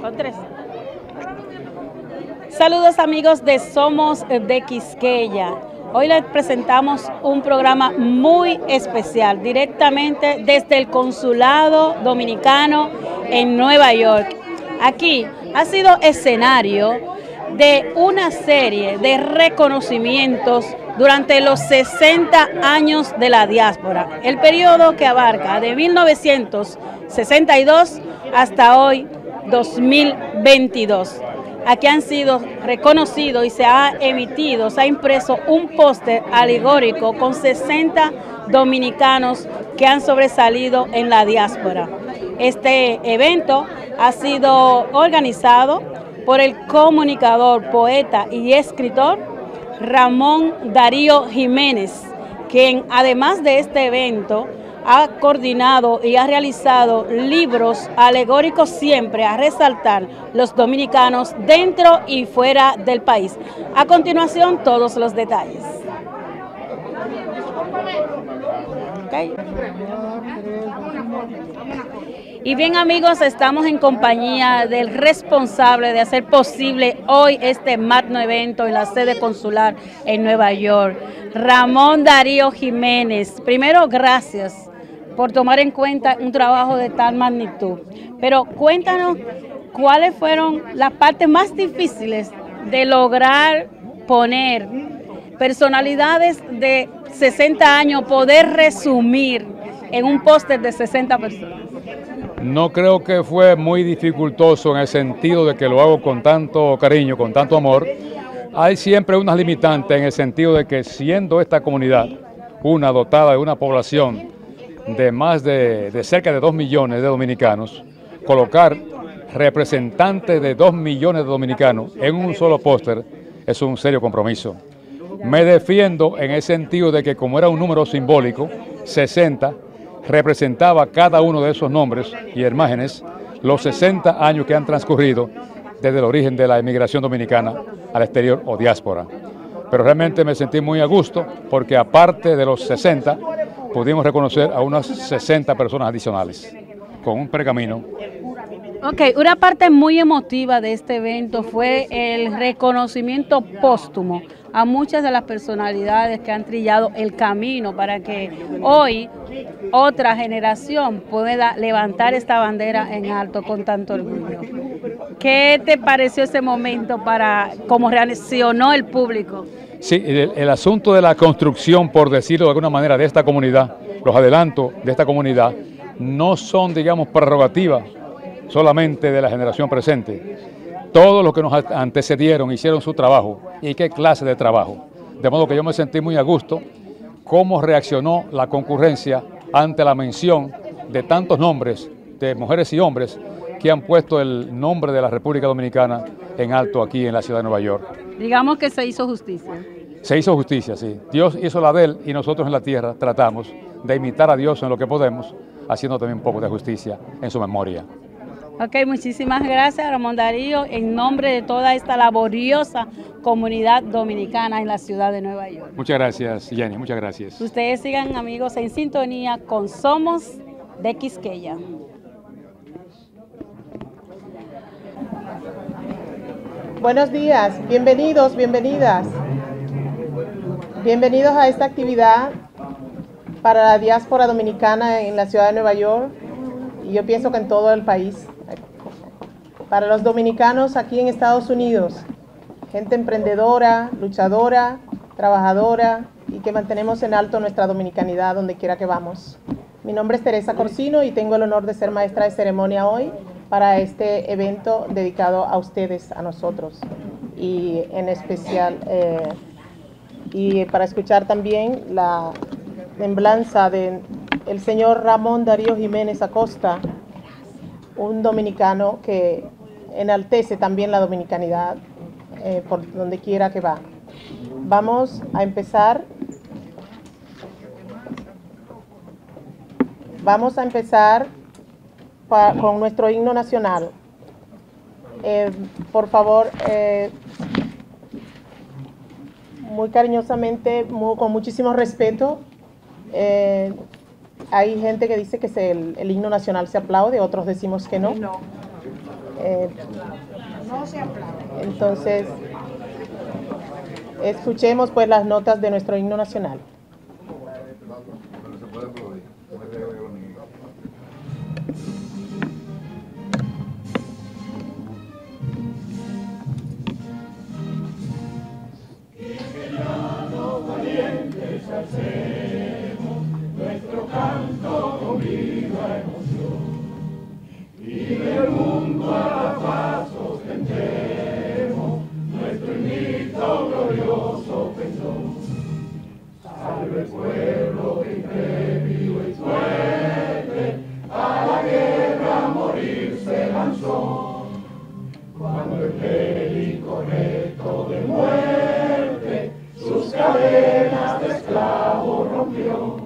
Con tres. Saludos amigos de Somos de Quisqueya. Hoy les presentamos un programa muy especial, directamente desde el Consulado Dominicano en Nueva York. Aquí ha sido escenario de una serie de reconocimientos durante los 60 años de la diáspora, el periodo que abarca de 1962 hasta hoy 2022. Aquí han sido reconocidos y se ha emitido, se ha impreso un póster alegórico con 60 dominicanos que han sobresalido en la diáspora. Este evento ha sido organizado por el comunicador, poeta y escritor Ramón Darío Jiménez, quien además de este evento ha coordinado y ha realizado libros alegóricos siempre a resaltar los dominicanos dentro y fuera del país. A continuación, todos los detalles. Y bien amigos, estamos en compañía del responsable de hacer posible hoy este magno evento en la sede consular en Nueva York, Ramón Darío Jiménez. Primero, gracias por tomar en cuenta un trabajo de tal magnitud. Pero cuéntanos cuáles fueron las partes más difíciles de lograr poner personalidades de 60 años, poder resumir en un póster de 60 personas. No creo que fue muy dificultoso en el sentido de que lo hago con tanto cariño, con tanto amor. Hay siempre unas limitantes en el sentido de que siendo esta comunidad una dotada de una población de más de, cerca de 2 millones de dominicanos, colocar representantes de 2 millones de dominicanos en un solo póster es un serio compromiso. Me defiendo en el sentido de que como era un número simbólico, 60, representaba cada uno de esos nombres y imágenes los 60 años que han transcurrido desde el origen de la emigración dominicana al exterior o diáspora. Pero realmente me sentí muy a gusto porque aparte de los 60, pudimos reconocer a unas 60 personas adicionales con un pergamino. Ok, una parte muy emotiva de este evento fue el reconocimiento póstumo a muchas de las personalidades que han trillado el camino para que hoy otra generación pueda levantar esta bandera en alto con tanto orgullo. ¿Qué te pareció ese momento para cómo reaccionó el público? Sí, el, asunto de la construcción, por decirlo de alguna manera, de esta comunidad, los adelantos de esta comunidad, no son, digamos, prerrogativas solamente de la generación presente. Todos los que nos antecedieron hicieron su trabajo y qué clase de trabajo. De modo que yo me sentí muy a gusto cómo reaccionó la concurrencia ante la mención de tantos nombres de mujeres y hombres que han puesto el nombre de la República Dominicana en alto aquí en la ciudad de Nueva York. Digamos que se hizo justicia. Se hizo justicia, sí. Dios hizo la de él y nosotros en la tierra tratamos de imitar a Dios en lo que podemos, haciendo también un poco de justicia en su memoria. Ok, muchísimas gracias Ramón Darío, en nombre de toda esta laboriosa comunidad dominicana en la ciudad de Nueva York. Muchas gracias, Jenny, muchas gracias. Ustedes sigan amigos en sintonía con Somos de Quisqueya. Buenos días, bienvenidos, bienvenidas. Bienvenidos a esta actividad para la diáspora dominicana en la ciudad de Nueva York y yo pienso que en todo el país. Para los dominicanos aquí en Estados Unidos, gente emprendedora, luchadora, trabajadora y que mantenemos en alto nuestra dominicanidad donde quiera que vamos. Mi nombre es Teresa Corsino y tengo el honor de ser maestra de ceremonia hoy para este evento dedicado a ustedes, a nosotros, y en especial, eh, y para escuchar también la semblanza del el señor Ramón Darío Jiménez Acosta, un dominicano que enaltece también la dominicanidad eh, por donde quiera que va. Vamos a empezar. Vamos a empezar con nuestro himno nacional. Eh, por favor, eh, muy cariñosamente, con muchísimo respeto, eh, hay gente que dice que el, himno nacional se aplaude, otros decimos que no. Eh, entonces, escuchemos pues las notas de nuestro himno nacional. Nuestro canto con viva emoción y del mundo a la paz sostendremos nuestro himnito glorioso pendón. Salve el pueblo que imprevió y fuerte a la guerra a morir se lanzó. Cuando el bélico reto de muerte cadenas de esclavo rompió.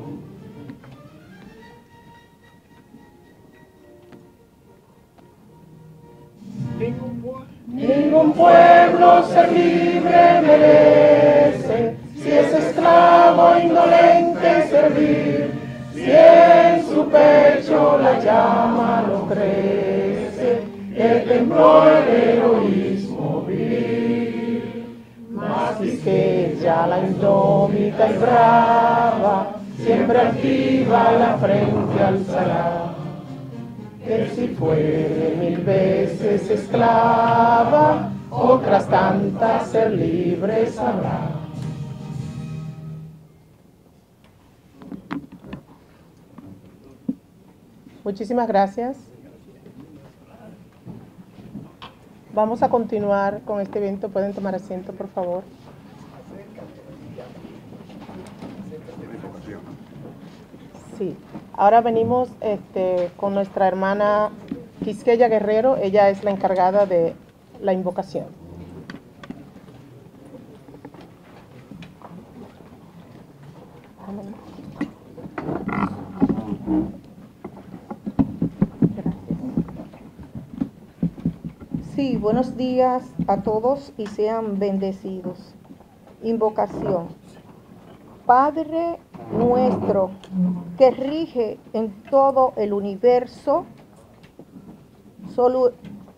Ningún pueblo ser libre merece, si es esclavo indolente servir, si en su pecho la llama no crece, el tembló el heroísmo. Mas que ya la indómita y brava, siempre activa la frente alzará que si fuere mil veces esclava, otras tantas ser libre sabrá. Muchísimas gracias. Vamos a continuar con este evento. Pueden tomar asiento, por favor. Sí. Ahora venimos este, con nuestra hermana Quisqueya Guerrero. Ella es la encargada de la invocación. Sí, buenos días a todos y sean bendecidos. Invocación. Padre nuestro que rige en todo el universo,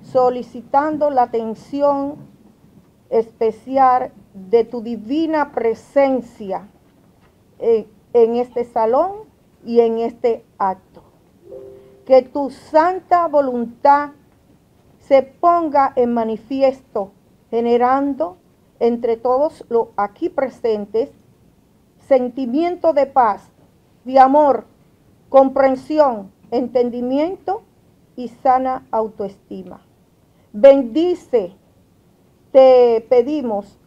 solicitando la atención especial de tu divina presencia en, en este salón y en este acto. Que tu santa voluntad se ponga en manifiesto, generando entre todos los aquí presentes sentimiento de paz, de amor, comprensión, entendimiento y sana autoestima. Bendice, te pedimos,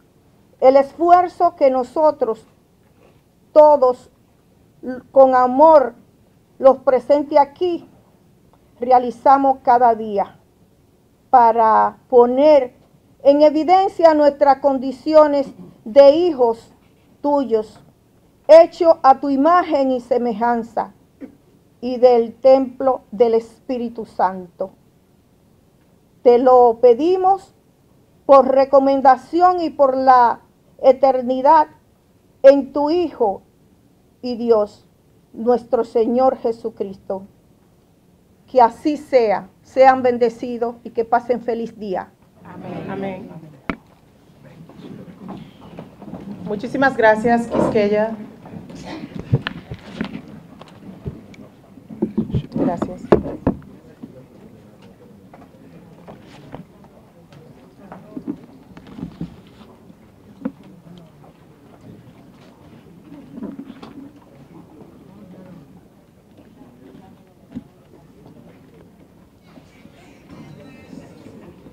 el esfuerzo que nosotros todos con amor los presentes aquí realizamos cada día para poner en evidencia nuestras condiciones de hijos tuyos hecho a tu imagen y semejanza, y del templo del Espíritu Santo. Te lo pedimos por recomendación y por la eternidad en tu Hijo y Dios, nuestro Señor Jesucristo. Que así sea, sean bendecidos y que pasen feliz día. Amén. Amén. Muchísimas gracias, Quisqueya. Gracias.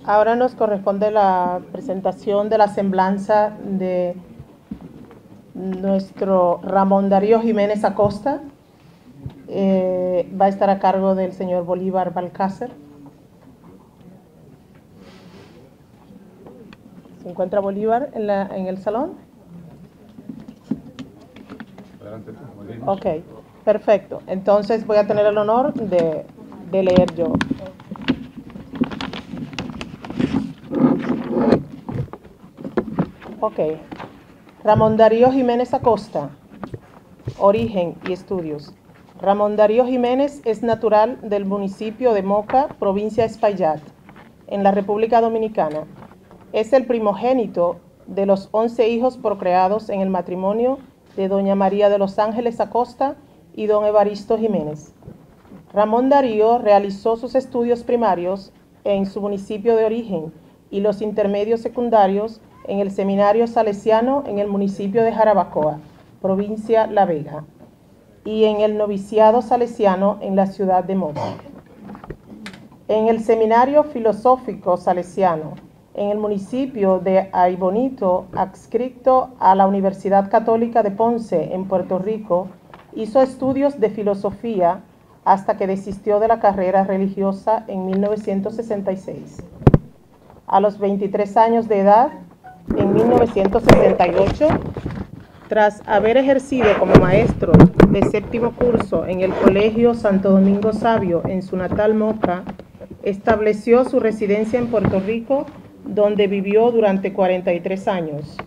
Ahora nos corresponde la presentación de la semblanza de nuestro Ramón Darío Jiménez Acosta. Eh, va a estar a cargo del señor Bolívar Balcácer. ¿Se encuentra Bolívar en, la, en el salón? Ok, perfecto. Entonces voy a tener el honor de, de leer yo. Ok. Ramón Darío Jiménez Acosta. Origen y estudios. Ramón Darío Jiménez es natural del municipio de Moca, provincia de Espaillat. en la República Dominicana. Es el primogénito de los 11 hijos procreados en el matrimonio de doña María de los Ángeles Acosta y don Evaristo Jiménez. Ramón Darío realizó sus estudios primarios en su municipio de origen y los intermedios secundarios en el Seminario Salesiano en el municipio de Jarabacoa, provincia La Vega, y en el Noviciado Salesiano en la ciudad de Mota. En el Seminario Filosófico Salesiano en el municipio de Aybonito, adscrito a la Universidad Católica de Ponce en Puerto Rico, hizo estudios de filosofía hasta que desistió de la carrera religiosa en 1966. A los 23 años de edad, en 1968, tras haber ejercido como maestro de séptimo curso en el Colegio Santo Domingo Sabio en su natal Moca, estableció su residencia en Puerto Rico, donde vivió durante 43 años.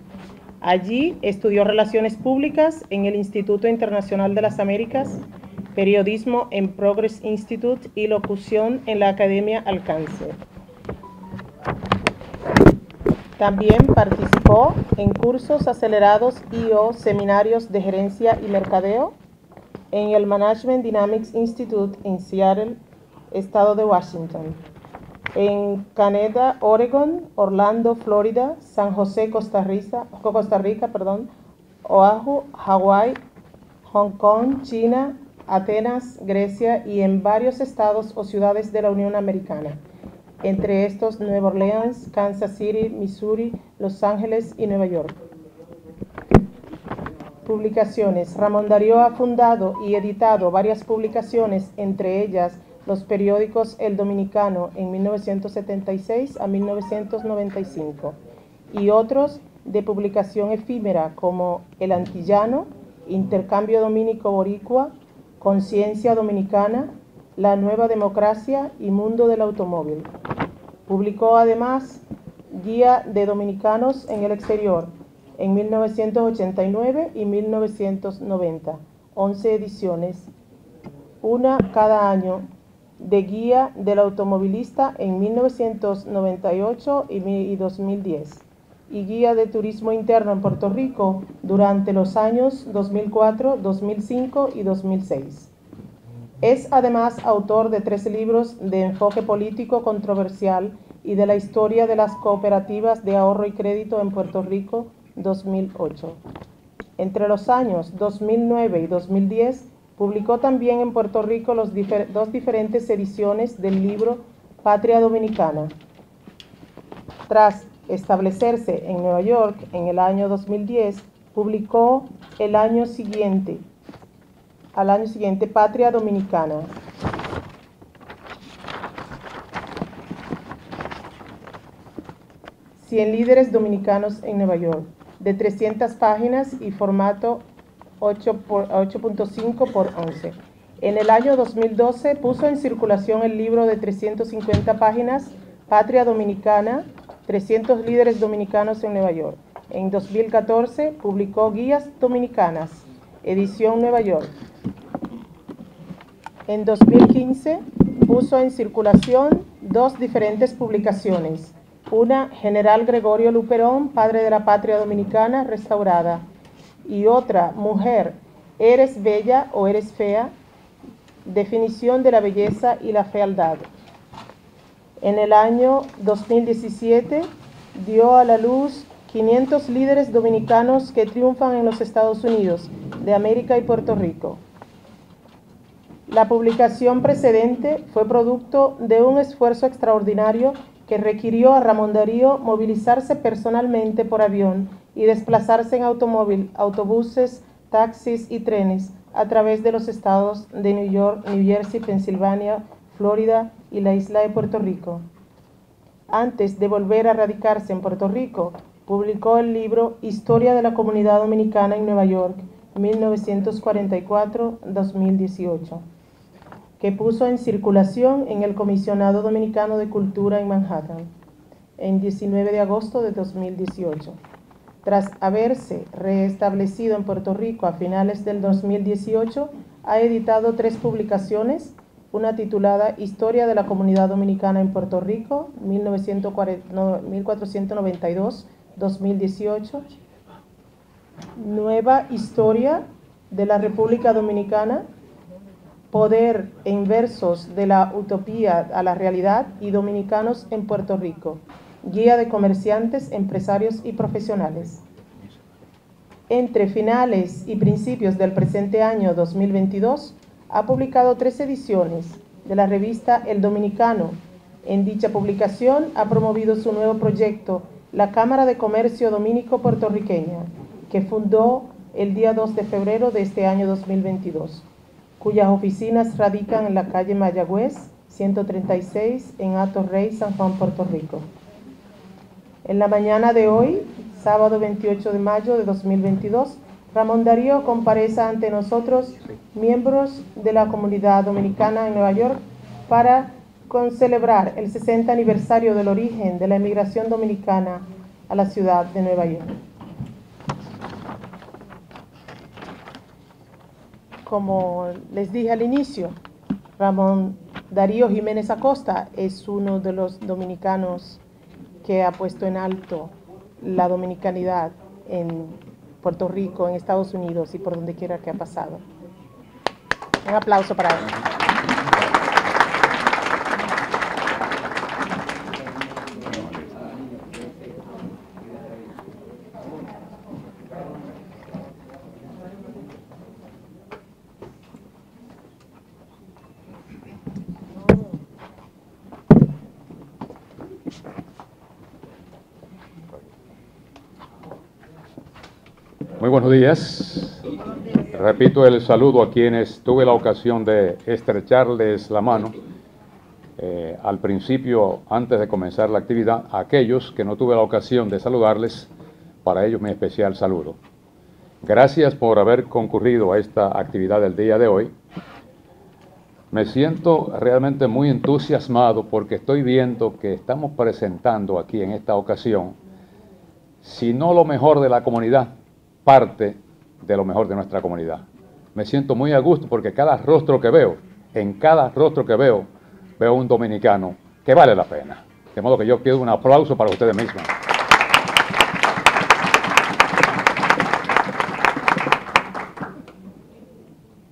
Allí estudió Relaciones Públicas en el Instituto Internacional de las Américas periodismo en Progress Institute y locución en la Academia Alcance. También participó en cursos acelerados y o seminarios de gerencia y mercadeo en el Management Dynamics Institute en Seattle, estado de Washington, en Canadá, Oregon, Orlando, Florida, San José, Costa Rica, Costa Rica perdón, Oahu, Hawái, Hong Kong, China, Atenas, Grecia y en varios estados o ciudades de la Unión Americana, entre estos Nueva Orleans, Kansas City, Missouri, Los Ángeles y Nueva York. Publicaciones. Ramón Darío ha fundado y editado varias publicaciones, entre ellas los periódicos El Dominicano en 1976 a 1995 y otros de publicación efímera como El Antillano, Intercambio Dominico Boricua, Conciencia Dominicana, La Nueva Democracia y Mundo del Automóvil. Publicó además Guía de Dominicanos en el Exterior en 1989 y 1990, 11 ediciones, una cada año, de Guía del Automovilista en 1998 y 2010 y Guía de Turismo Interno en Puerto Rico durante los años 2004, 2005 y 2006. Es además autor de tres libros de enfoque político controversial y de la historia de las cooperativas de ahorro y crédito en Puerto Rico 2008. Entre los años 2009 y 2010 publicó también en Puerto Rico los dos diferentes ediciones del libro Patria Dominicana. Tras establecerse en Nueva York en el año 2010, publicó el año siguiente, al año siguiente, Patria Dominicana. Cien líderes dominicanos en Nueva York, de 300 páginas y formato 8.5 por 11. En el año 2012 puso en circulación el libro de 350 páginas, Patria Dominicana, 300 líderes dominicanos en Nueva York. En 2014 publicó Guías Dominicanas, edición Nueva York. En 2015 puso en circulación dos diferentes publicaciones. Una, General Gregorio Luperón, Padre de la Patria Dominicana, restaurada. Y otra, Mujer, ¿eres bella o eres fea? Definición de la belleza y la fealdad. En el año 2017 dio a la luz 500 líderes dominicanos que triunfan en los Estados Unidos de América y Puerto Rico. La publicación precedente fue producto de un esfuerzo extraordinario que requirió a Ramón Darío movilizarse personalmente por avión y desplazarse en automóvil, autobuses, taxis y trenes a través de los estados de New York, New Jersey, Pensilvania, Florida y la isla de Puerto Rico. Antes de volver a radicarse en Puerto Rico, publicó el libro Historia de la Comunidad Dominicana en Nueva York, 1944-2018, que puso en circulación en el Comisionado Dominicano de Cultura en Manhattan, en 19 de agosto de 2018. Tras haberse reestablecido en Puerto Rico a finales del 2018, ha editado tres publicaciones una titulada Historia de la Comunidad Dominicana en Puerto Rico, 1492-2018. Nueva Historia de la República Dominicana, Poder en versos de la utopía a la realidad y dominicanos en Puerto Rico. Guía de comerciantes, empresarios y profesionales. Entre finales y principios del presente año 2022, ha publicado tres ediciones de la revista El Dominicano. En dicha publicación ha promovido su nuevo proyecto, la Cámara de Comercio Dominico Puertorriqueña, que fundó el día 2 de febrero de este año 2022, cuyas oficinas radican en la calle Mayagüez, 136, en Ato Rey, San Juan, Puerto Rico. En la mañana de hoy, sábado 28 de mayo de 2022, Ramón Darío comparece ante nosotros, miembros de la comunidad dominicana en Nueva York, para con celebrar el 60 aniversario del origen de la emigración dominicana a la ciudad de Nueva York. Como les dije al inicio, Ramón Darío Jiménez Acosta es uno de los dominicanos que ha puesto en alto la dominicanidad en Puerto Rico, en Estados Unidos y por donde quiera que ha pasado. Un aplauso para él. Buenos días. Repito el saludo a quienes tuve la ocasión de estrecharles la mano eh, al principio, antes de comenzar la actividad. A aquellos que no tuve la ocasión de saludarles, para ellos mi especial saludo. Gracias por haber concurrido a esta actividad del día de hoy. Me siento realmente muy entusiasmado porque estoy viendo que estamos presentando aquí en esta ocasión, si no lo mejor de la comunidad, parte de lo mejor de nuestra comunidad. Me siento muy a gusto porque cada rostro que veo, en cada rostro que veo, veo un dominicano que vale la pena. De modo que yo pido un aplauso para ustedes mismos.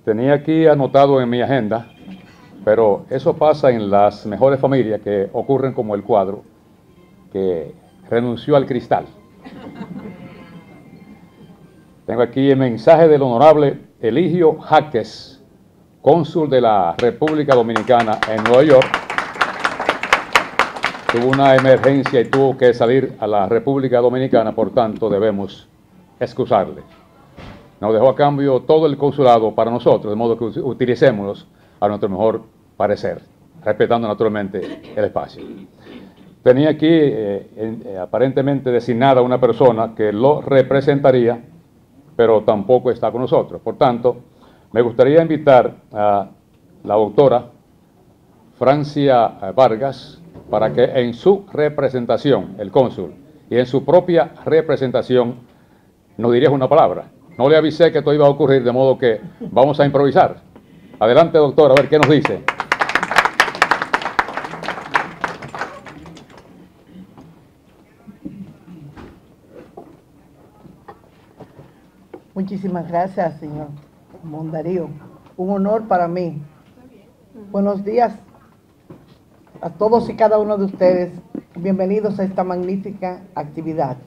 Tenía aquí anotado en mi agenda, pero eso pasa en las mejores familias que ocurren como el cuadro, que renunció al cristal. Tengo aquí el mensaje del honorable Eligio Jaques, cónsul de la República Dominicana en Nueva York. Tuvo una emergencia y tuvo que salir a la República Dominicana, por tanto debemos excusarle. Nos dejó a cambio todo el consulado para nosotros, de modo que utilicémoslos a nuestro mejor parecer, respetando naturalmente el espacio. Tenía aquí eh, eh, aparentemente designada una persona que lo representaría pero tampoco está con nosotros. Por tanto, me gustaría invitar a la doctora Francia Vargas para que en su representación, el cónsul, y en su propia representación, nos dirija una palabra. No le avisé que esto iba a ocurrir, de modo que vamos a improvisar. Adelante, doctora, a ver qué nos dice. Muchísimas gracias, señor Mondarío. Un honor para mí. Buenos días a todos y cada uno de ustedes. Bienvenidos a esta magnífica actividad.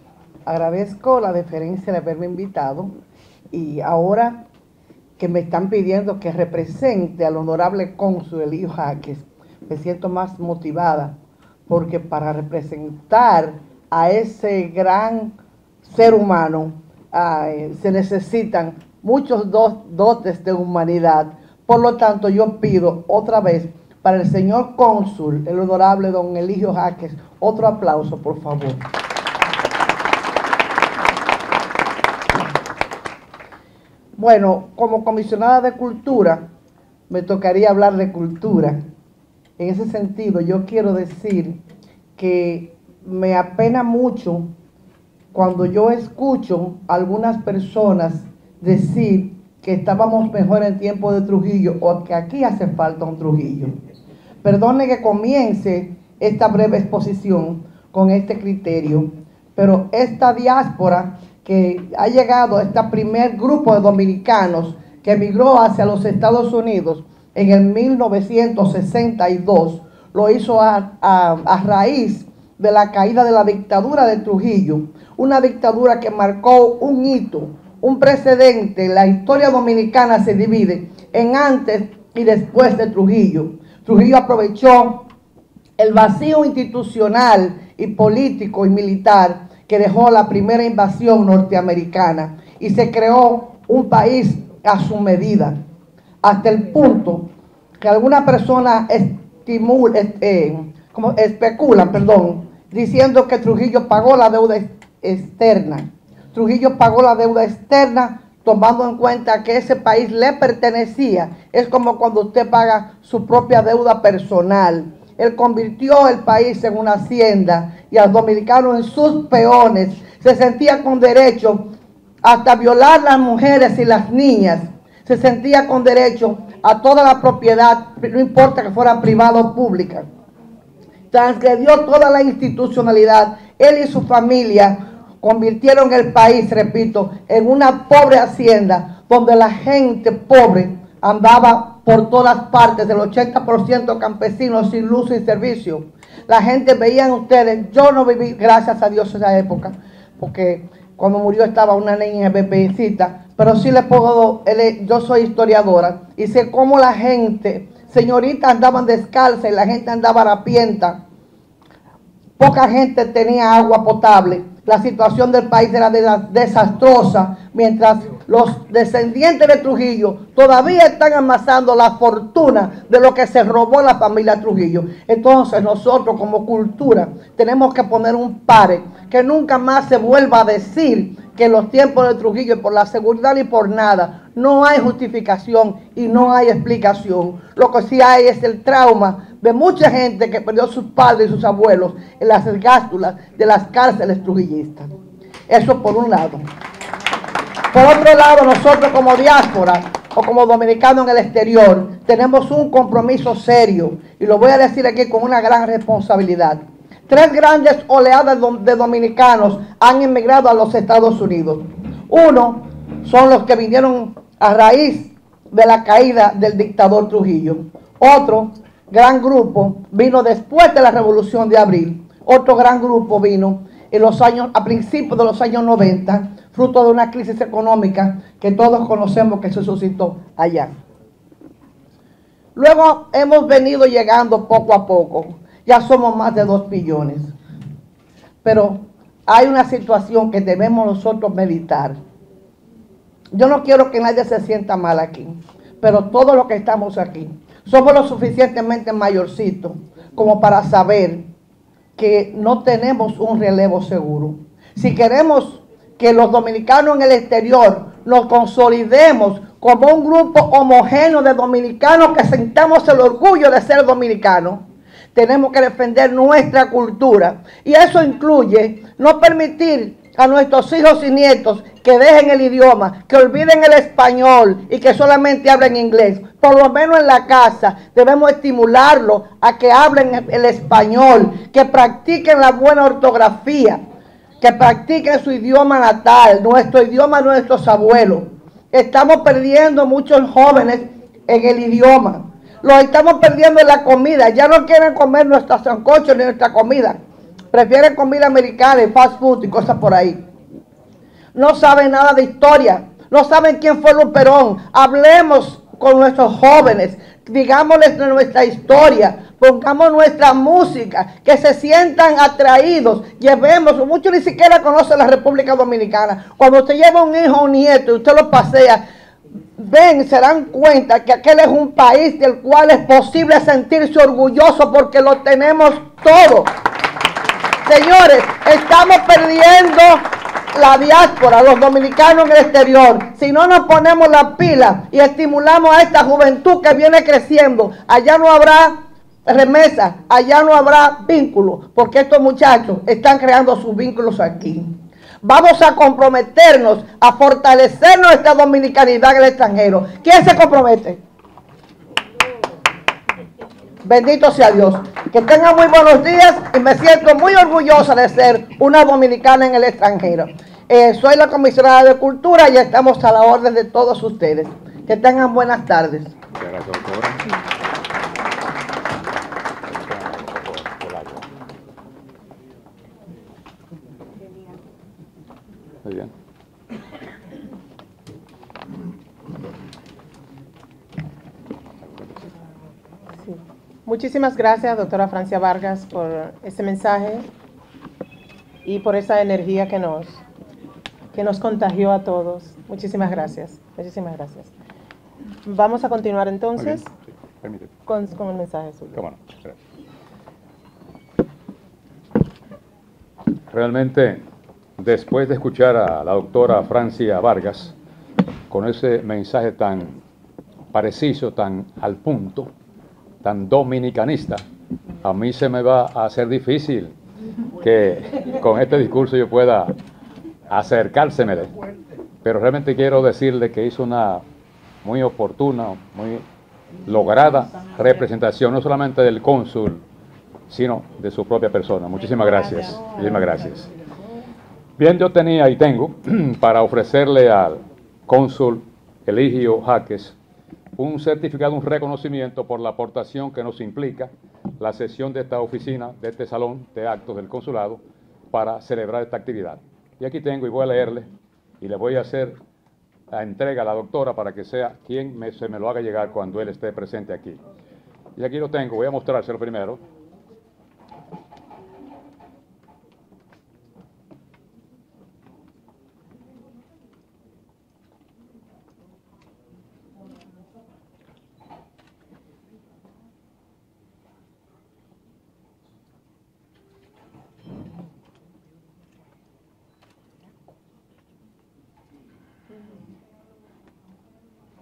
Agradezco la deferencia de haberme invitado y ahora que me están pidiendo que represente al honorable cónsul Elío Jaques, me siento más motivada porque para representar a ese gran ser humano se necesitan muchos dotes de humanidad. Por lo tanto, yo pido otra vez para el señor cónsul, el honorable don Eligio Jaques, otro aplauso, por favor. Bueno, como comisionada de cultura, me tocaría hablar de cultura. En ese sentido, yo quiero decir que me apena mucho cuando yo escucho a algunas personas decir que estábamos mejor en tiempo de Trujillo o que aquí hace falta un Trujillo. Perdone que comience esta breve exposición con este criterio, pero esta diáspora que ha llegado, este primer grupo de dominicanos que emigró hacia los Estados Unidos en el 1962, lo hizo a, a raíz de la caída de la dictadura de Trujillo, una dictadura que marcó un hito, un precedente. La historia dominicana se divide en antes y después de Trujillo. Trujillo aprovechó el vacío institucional y político y militar que dejó la primera invasión norteamericana y se creó un país a su medida, hasta el punto que algunas personas eh, como especulan, perdón, diciendo que Trujillo pagó la deuda externa. Trujillo pagó la deuda externa tomando en cuenta que ese país le pertenecía. Es como cuando usted paga su propia deuda personal. Él convirtió el país en una hacienda y al dominicano en sus peones. Se sentía con derecho hasta violar las mujeres y las niñas. Se sentía con derecho a toda la propiedad, no importa que fuera privada o pública. Transgredió toda la institucionalidad. Él y su familia convirtieron el país, repito, en una pobre hacienda donde la gente pobre andaba por todas partes, el 80% campesinos sin luz y servicio. La gente veían ustedes, yo no viví, gracias a Dios, esa época, porque cuando murió estaba una niña bebecita, pero sí le puedo, yo soy historiadora y sé cómo la gente, señoritas andaban descalzas y la gente andaba harapienta. Poca gente tenía agua potable la situación del país era desastrosa, mientras los descendientes de Trujillo todavía están amasando la fortuna de lo que se robó la familia Trujillo. Entonces nosotros como cultura tenemos que poner un pare, que nunca más se vuelva a decir que los tiempos de Trujillo, por la seguridad y por nada, no hay justificación y no hay explicación. Lo que sí hay es el trauma de mucha gente que perdió sus padres y sus abuelos en las gástulas de las cárceles trujillistas. Eso por un lado. Por otro lado, nosotros como diáspora o como dominicanos en el exterior tenemos un compromiso serio y lo voy a decir aquí con una gran responsabilidad. Tres grandes oleadas de dominicanos han emigrado a los Estados Unidos. Uno son los que vinieron a raíz de la caída del dictador Trujillo. Otro gran grupo vino después de la Revolución de Abril. Otro gran grupo vino en los años, a principios de los años 90, fruto de una crisis económica que todos conocemos que se suscitó allá. Luego hemos venido llegando poco a poco. Ya somos más de dos billones. Pero hay una situación que debemos nosotros meditar. Yo no quiero que nadie se sienta mal aquí, pero todos los que estamos aquí somos lo suficientemente mayorcitos como para saber que no tenemos un relevo seguro. Si queremos que los dominicanos en el exterior nos consolidemos como un grupo homogéneo de dominicanos que sentamos el orgullo de ser dominicanos, tenemos que defender nuestra cultura. Y eso incluye no permitir a nuestros hijos y nietos que dejen el idioma, que olviden el español y que solamente hablen inglés. Por lo menos en la casa debemos estimularlos a que hablen el español, que practiquen la buena ortografía, que practiquen su idioma natal, nuestro idioma nuestros abuelos. Estamos perdiendo muchos jóvenes en el idioma. Los estamos perdiendo en la comida. Ya no quieren comer nuestros sancochos ni nuestra comida. Prefieren comida americana fast food y cosas por ahí. No saben nada de historia. No saben quién fue Luperón. Hablemos con nuestros jóvenes. Digámosles nuestra historia. Pongamos nuestra música. Que se sientan atraídos. Llevemos. Muchos ni siquiera conocen la República Dominicana. Cuando usted lleva un hijo o un nieto y usted lo pasea ven, se dan cuenta que aquel es un país del cual es posible sentirse orgulloso porque lo tenemos todo. Señores, estamos perdiendo la diáspora, los dominicanos en el exterior. Si no nos ponemos la pila y estimulamos a esta juventud que viene creciendo, allá no habrá remesa, allá no habrá vínculos, porque estos muchachos están creando sus vínculos aquí. Vamos a comprometernos a fortalecer nuestra dominicanidad en el extranjero. ¿Quién se compromete? Bendito sea Dios. Que tengan muy buenos días y me siento muy orgullosa de ser una dominicana en el extranjero. Eh, soy la comisionada de Cultura y estamos a la orden de todos ustedes. Que tengan buenas tardes. Muy bien. Muchísimas gracias, doctora Francia Vargas, por ese mensaje y por esa energía que nos, que nos contagió a todos. Muchísimas gracias. Muchísimas gracias. Vamos a continuar entonces con, con, el mensaje suyo. ¿Cómo no? Realmente, después de escuchar a la doctora Francia Vargas, con ese mensaje tan preciso, tan al punto, tan dominicanista, a mí se me va a hacer difícil que con este discurso yo pueda acercárseme. Pero realmente quiero decirle que hizo una muy oportuna, muy lograda representación, no solamente del cónsul, sino de su propia persona. Muchísimas gracias. Muchísimas gracias. Bien, yo tenía y tengo para ofrecerle al cónsul Eligio Jaques un certificado, un reconocimiento por la aportación que nos implica la sesión de esta oficina, de este salón de actos del consulado, para celebrar esta actividad. Y aquí tengo, y voy a leerle, y le voy a hacer la entrega a la doctora para que sea quien se me lo haga llegar cuando él esté presente aquí. Y aquí lo tengo, voy a mostrárselo primero.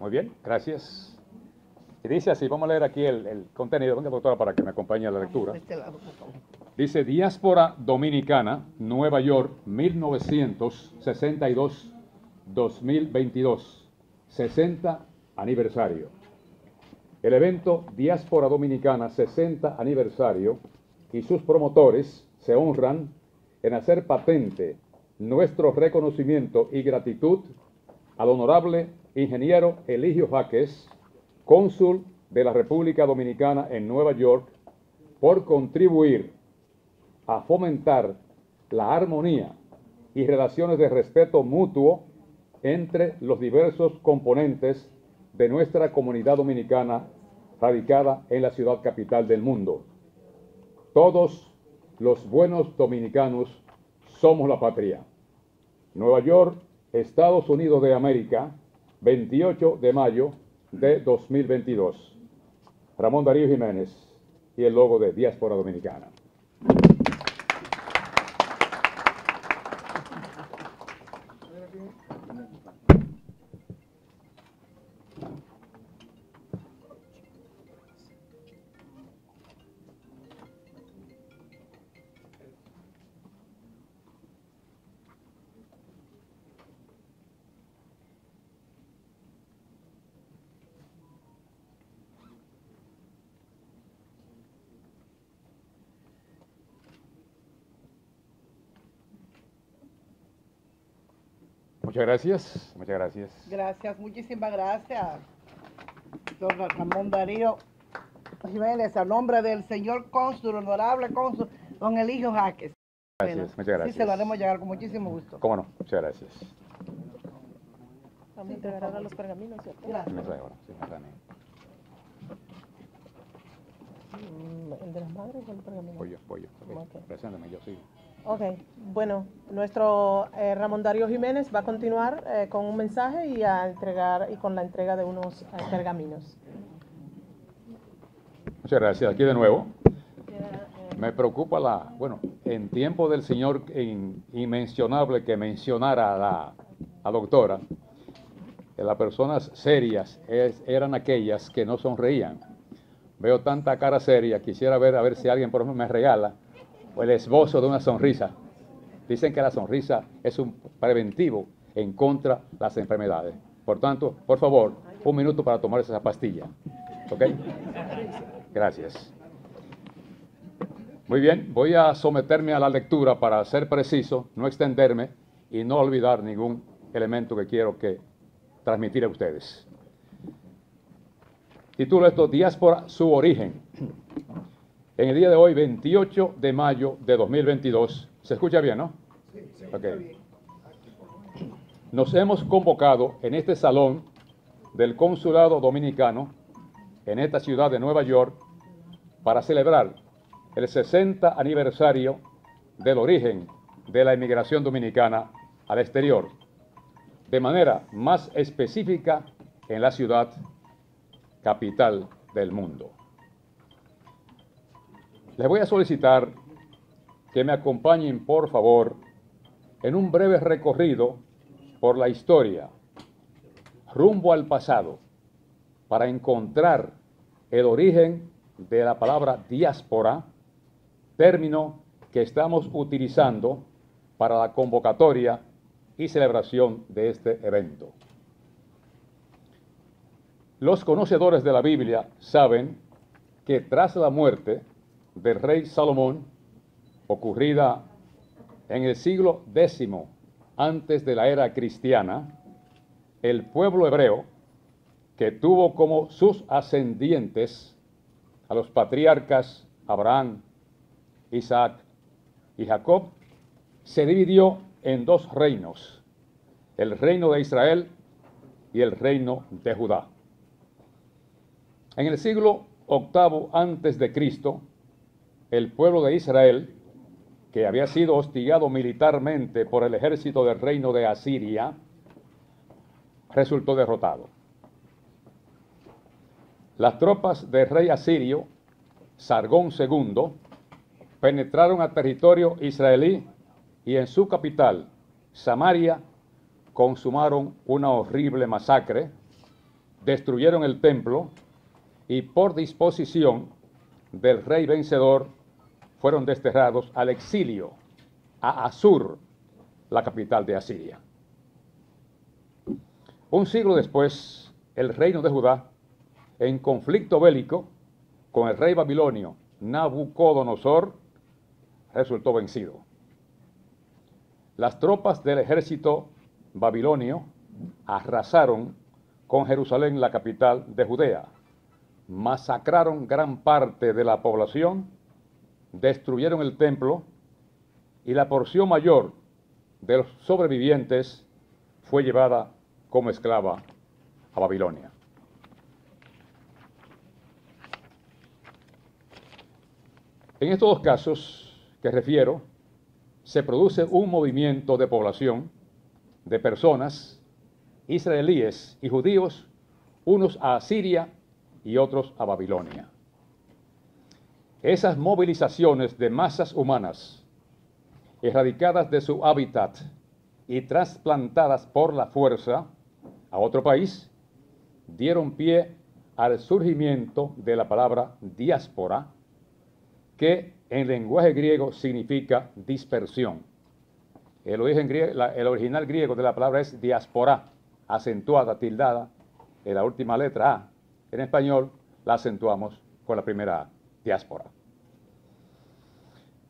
Muy bien, gracias. Y dice así, vamos a leer aquí el, contenido. Venga, doctora, para que me acompañe a la lectura. Este dice, Diáspora Dominicana, Nueva York, 1962-2022, 60 aniversario. El evento Diáspora Dominicana 60 aniversario y sus promotores se honran en hacer patente nuestro reconocimiento y gratitud al honorable ingeniero Eligio Jaques, cónsul de la República Dominicana en Nueva York, por contribuir a fomentar la armonía y relaciones de respeto mutuo entre los diversos componentes de nuestra comunidad dominicana radicada en la ciudad capital del mundo. Todos los buenos dominicanos somos la patria. Nueva York, Estados Unidos de América, 28 de mayo de 2022. Ramón Darío Jiménez y el logo de Diáspora Dominicana. Muchas gracias, muchas gracias. Gracias, muchísimas gracias, don Ramón Darío Jiménez, a nombre del señor cónsul, honorable cónsul, don Eligio Jaques. Gracias, muchas gracias. Sí, se lo haremos llegar con muchísimo gusto. Cómo no, muchas gracias. Vamos a integrar ahora los pergaminos, ¿cierto? Gracias. Me trae ahora, sí, me mm, ¿El de las madres o el pergamino? Voy yo, voy yo. Okay. Preséntame, yo sí. Ok, bueno, nuestro eh, Ramón Darío Jiménez va a continuar eh, con un mensaje y a entregar y con la entrega de unos eh, pergaminos. Muchas gracias. Aquí de nuevo. Me preocupa la, bueno, en tiempo del señor inmencionable que mencionara a la a doctora, las personas serias eran aquellas que no sonreían. Veo tanta cara seria, quisiera ver a ver si alguien por ejemplo me regala o el esbozo de una sonrisa. Dicen que la sonrisa es un preventivo en contra de las enfermedades. Por tanto, por favor, un minuto para tomar esa pastilla. ¿Ok? Gracias. Muy bien, voy a someterme a la lectura para ser preciso, no extenderme y no olvidar ningún elemento que quiero que transmitir a ustedes. Título esto, Diáspora, su origen. En el día de hoy, 28 de mayo de 2022, ¿se escucha bien, no? Sí, okay. Nos hemos convocado en este salón del Consulado Dominicano, en esta ciudad de Nueva York, para celebrar el 60 aniversario del origen de la inmigración dominicana al exterior, de manera más específica en la ciudad capital del mundo. Les voy a solicitar que me acompañen, por favor, en un breve recorrido por la historia, rumbo al pasado, para encontrar el origen de la palabra diáspora, término que estamos utilizando para la convocatoria y celebración de este evento. Los conocedores de la Biblia saben que tras la muerte del rey Salomón, ocurrida en el siglo X antes de la era cristiana, el pueblo hebreo, que tuvo como sus ascendientes a los patriarcas Abraham, Isaac y Jacob, se dividió en dos reinos, el reino de Israel y el reino de Judá. En el siglo VIII antes de Cristo, el pueblo de Israel, que había sido hostigado militarmente por el ejército del reino de Asiria, resultó derrotado. Las tropas del rey asirio, Sargón II, penetraron a territorio israelí y en su capital, Samaria, consumaron una horrible masacre, destruyeron el templo y por disposición del rey vencedor fueron desterrados al exilio, a Asur, la capital de Asiria. Un siglo después, el reino de Judá, en conflicto bélico con el rey babilonio Nabucodonosor, resultó vencido. Las tropas del ejército babilonio arrasaron con Jerusalén, la capital de Judea, masacraron gran parte de la población destruyeron el templo y la porción mayor de los sobrevivientes fue llevada como esclava a Babilonia. En estos dos casos que refiero, se produce un movimiento de población de personas israelíes y judíos, unos a Asiria y otros a Babilonia. Esas movilizaciones de masas humanas, erradicadas de su hábitat y trasplantadas por la fuerza a otro país, dieron pie al surgimiento de la palabra diáspora, que en lenguaje griego significa dispersión. El, el original griego de la palabra es diáspora, acentuada, tildada, en la última letra A. En español la acentuamos con la primera A diáspora.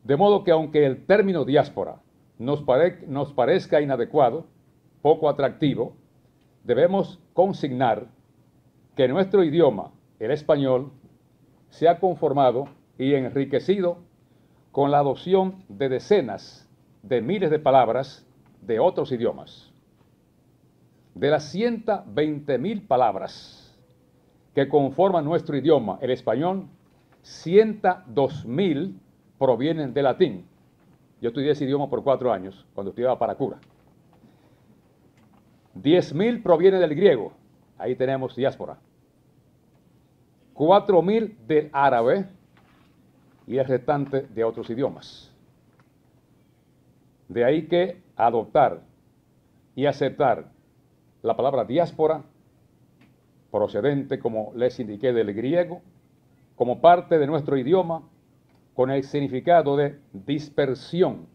De modo que aunque el término diáspora nos, nos parezca inadecuado, poco atractivo, debemos consignar que nuestro idioma, el español, se ha conformado y enriquecido con la adopción de decenas de miles de palabras de otros idiomas. De las 120 mil palabras que conforman nuestro idioma, el español, 102 mil provienen del latín. Yo estudié ese idioma por cuatro años, cuando estudiaba para cura. 10 mil provienen del griego, ahí tenemos diáspora. 4 mil del árabe y el restante de otros idiomas. De ahí que adoptar y aceptar la palabra diáspora, procedente, como les indiqué, del griego, como parte de nuestro idioma con el significado de dispersión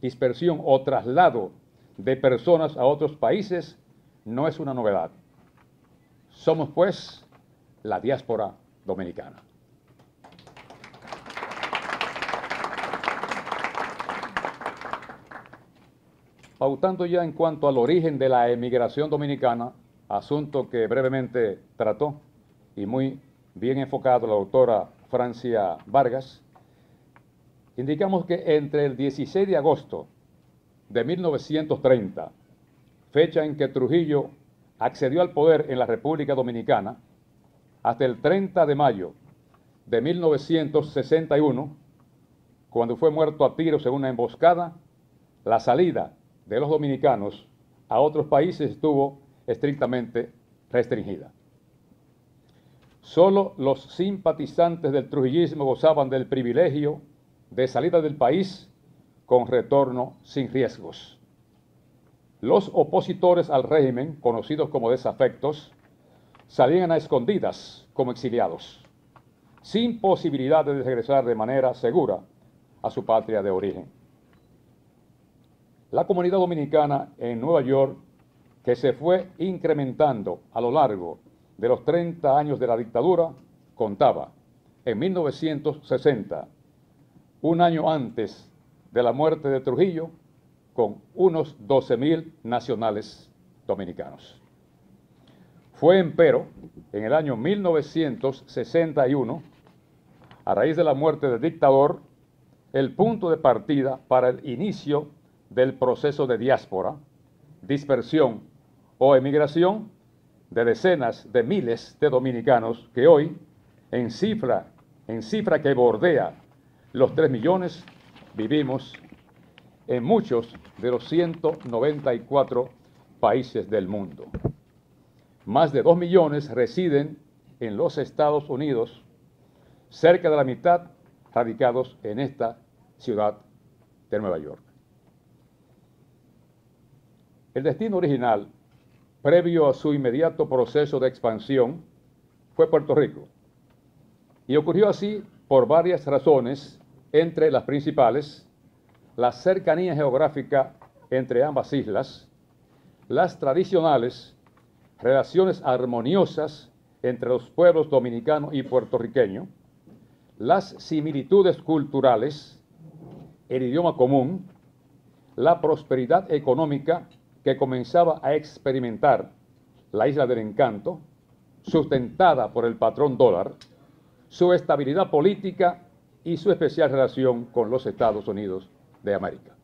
dispersión o traslado de personas a otros países no es una novedad. Somos pues la diáspora dominicana. Pautando ya en cuanto al origen de la emigración dominicana, asunto que brevemente trató y muy bien enfocado la doctora Francia Vargas, indicamos que entre el 16 de agosto de 1930, fecha en que Trujillo accedió al poder en la República Dominicana, hasta el 30 de mayo de 1961, cuando fue muerto a tiros en una emboscada, la salida de los dominicanos a otros países estuvo estrictamente restringida. Solo los simpatizantes del trujillismo gozaban del privilegio de salida del país con retorno sin riesgos. Los opositores al régimen, conocidos como desafectos, salían a escondidas como exiliados, sin posibilidad de regresar de manera segura a su patria de origen. La comunidad dominicana en Nueva York, que se fue incrementando a lo largo de los 30 años de la dictadura, contaba en 1960, un año antes de la muerte de Trujillo, con unos 12.000 nacionales dominicanos. Fue empero en el año 1961, a raíz de la muerte del dictador, el punto de partida para el inicio del proceso de diáspora, dispersión o emigración de decenas de miles de dominicanos que hoy, en cifra, en cifra que bordea los 3 millones, vivimos en muchos de los 194 países del mundo. Más de 2 millones residen en los Estados Unidos, cerca de la mitad radicados en esta ciudad de Nueva York. El destino original, previo a su inmediato proceso de expansión, fue Puerto Rico. Y ocurrió así por varias razones, entre las principales, la cercanía geográfica entre ambas islas, las tradicionales relaciones armoniosas entre los pueblos dominicano y puertorriqueño, las similitudes culturales, el idioma común, la prosperidad económica que comenzaba a experimentar la isla del encanto, sustentada por el patrón dólar, su estabilidad política y su especial relación con los Estados Unidos de América.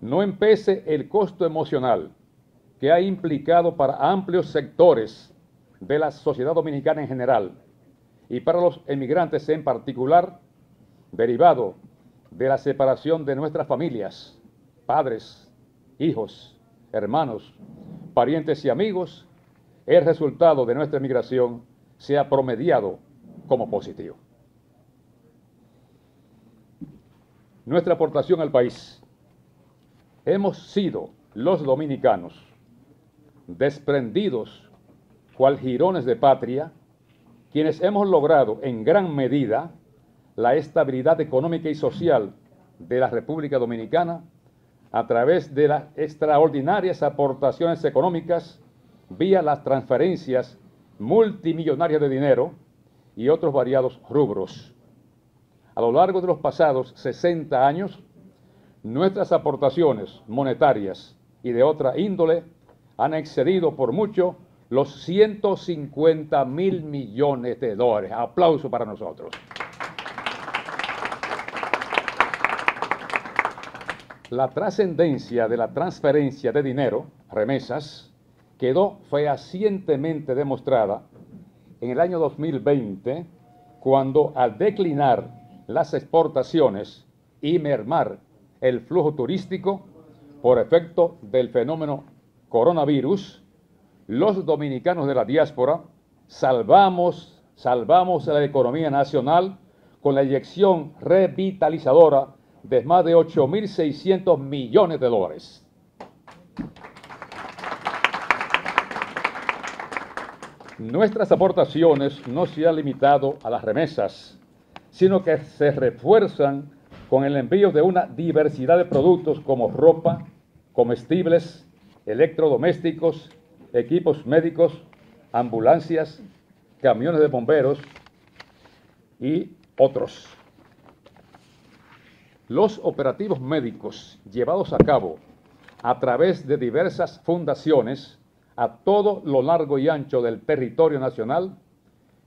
No empece el costo emocional que ha implicado para amplios sectores de la sociedad dominicana en general y para los emigrantes en particular, derivado de la separación de nuestras familias, padres, hijos, hermanos, parientes y amigos, el resultado de nuestra emigración sea promediado como positivo. Nuestra aportación al país. Hemos sido los dominicanos desprendidos cual jirones de patria, quienes hemos logrado en gran medida la estabilidad económica y social de la República Dominicana a través de las extraordinarias aportaciones económicas vía las transferencias multimillonarias de dinero y otros variados rubros. A lo largo de los pasados 60 años, nuestras aportaciones monetarias y de otra índole han excedido por mucho los 150 mil millones de dólares. Aplauso para nosotros. La trascendencia de la transferencia de dinero, remesas, quedó fehacientemente demostrada en el año 2020, cuando al declinar las exportaciones y mermar el flujo turístico por efecto del fenómeno coronavirus, los dominicanos de la diáspora salvamos, salvamos la economía nacional con la inyección revitalizadora de más de 8.600 millones de dólares. Nuestras aportaciones no se han limitado a las remesas, sino que se refuerzan con el envío de una diversidad de productos como ropa, comestibles, electrodomésticos, equipos médicos, ambulancias, camiones de bomberos y otros. Los operativos médicos llevados a cabo a través de diversas fundaciones a todo lo largo y ancho del territorio nacional,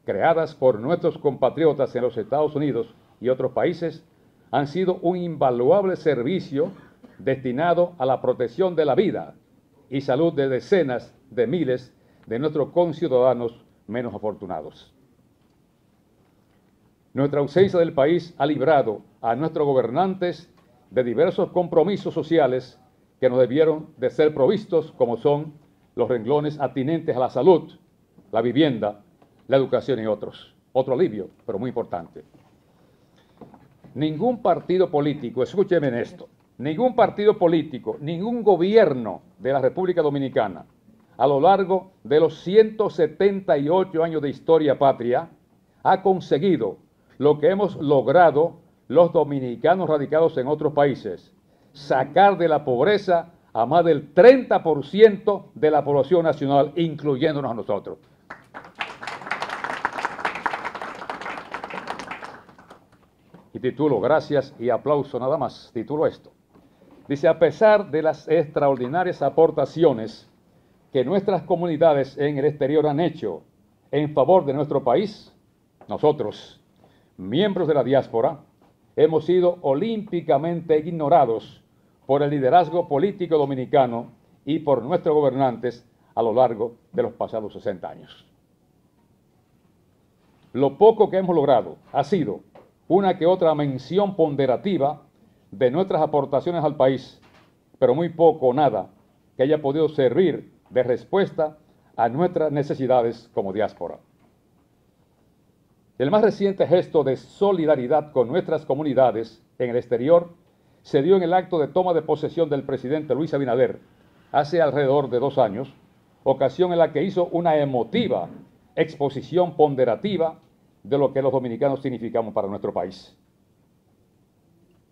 creadas por nuestros compatriotas en los Estados Unidos y otros países, han sido un invaluable servicio destinado a la protección de la vida y salud de decenas de miles de nuestros conciudadanos menos afortunados. Nuestra ausencia del país ha librado a nuestros gobernantes de diversos compromisos sociales que nos debieron de ser provistos, como son los renglones atinentes a la salud, la vivienda, la educación y otros. Otro alivio, pero muy importante. Ningún partido político, escúcheme en esto, ningún partido político, ningún gobierno de la República Dominicana, a lo largo de los 178 años de historia patria, ha conseguido lo que hemos logrado los dominicanos radicados en otros países, sacar de la pobreza a más del 30% de la población nacional, incluyéndonos a nosotros. Y titulo, gracias y aplauso nada más, titulo esto. Dice, a pesar de las extraordinarias aportaciones que nuestras comunidades en el exterior han hecho en favor de nuestro país, nosotros, miembros de la diáspora, hemos sido olímpicamente ignorados por el liderazgo político dominicano y por nuestros gobernantes a lo largo de los pasados 60 años. Lo poco que hemos logrado ha sido una que otra mención ponderativa de nuestras aportaciones al país, pero muy poco o nada que haya podido servir de respuesta a nuestras necesidades como diáspora. El más reciente gesto de solidaridad con nuestras comunidades en el exterior se dio en el acto de toma de posesión del presidente Luis Abinader hace alrededor de dos años, ocasión en la que hizo una emotiva exposición ponderativa de lo que los dominicanos significamos para nuestro país.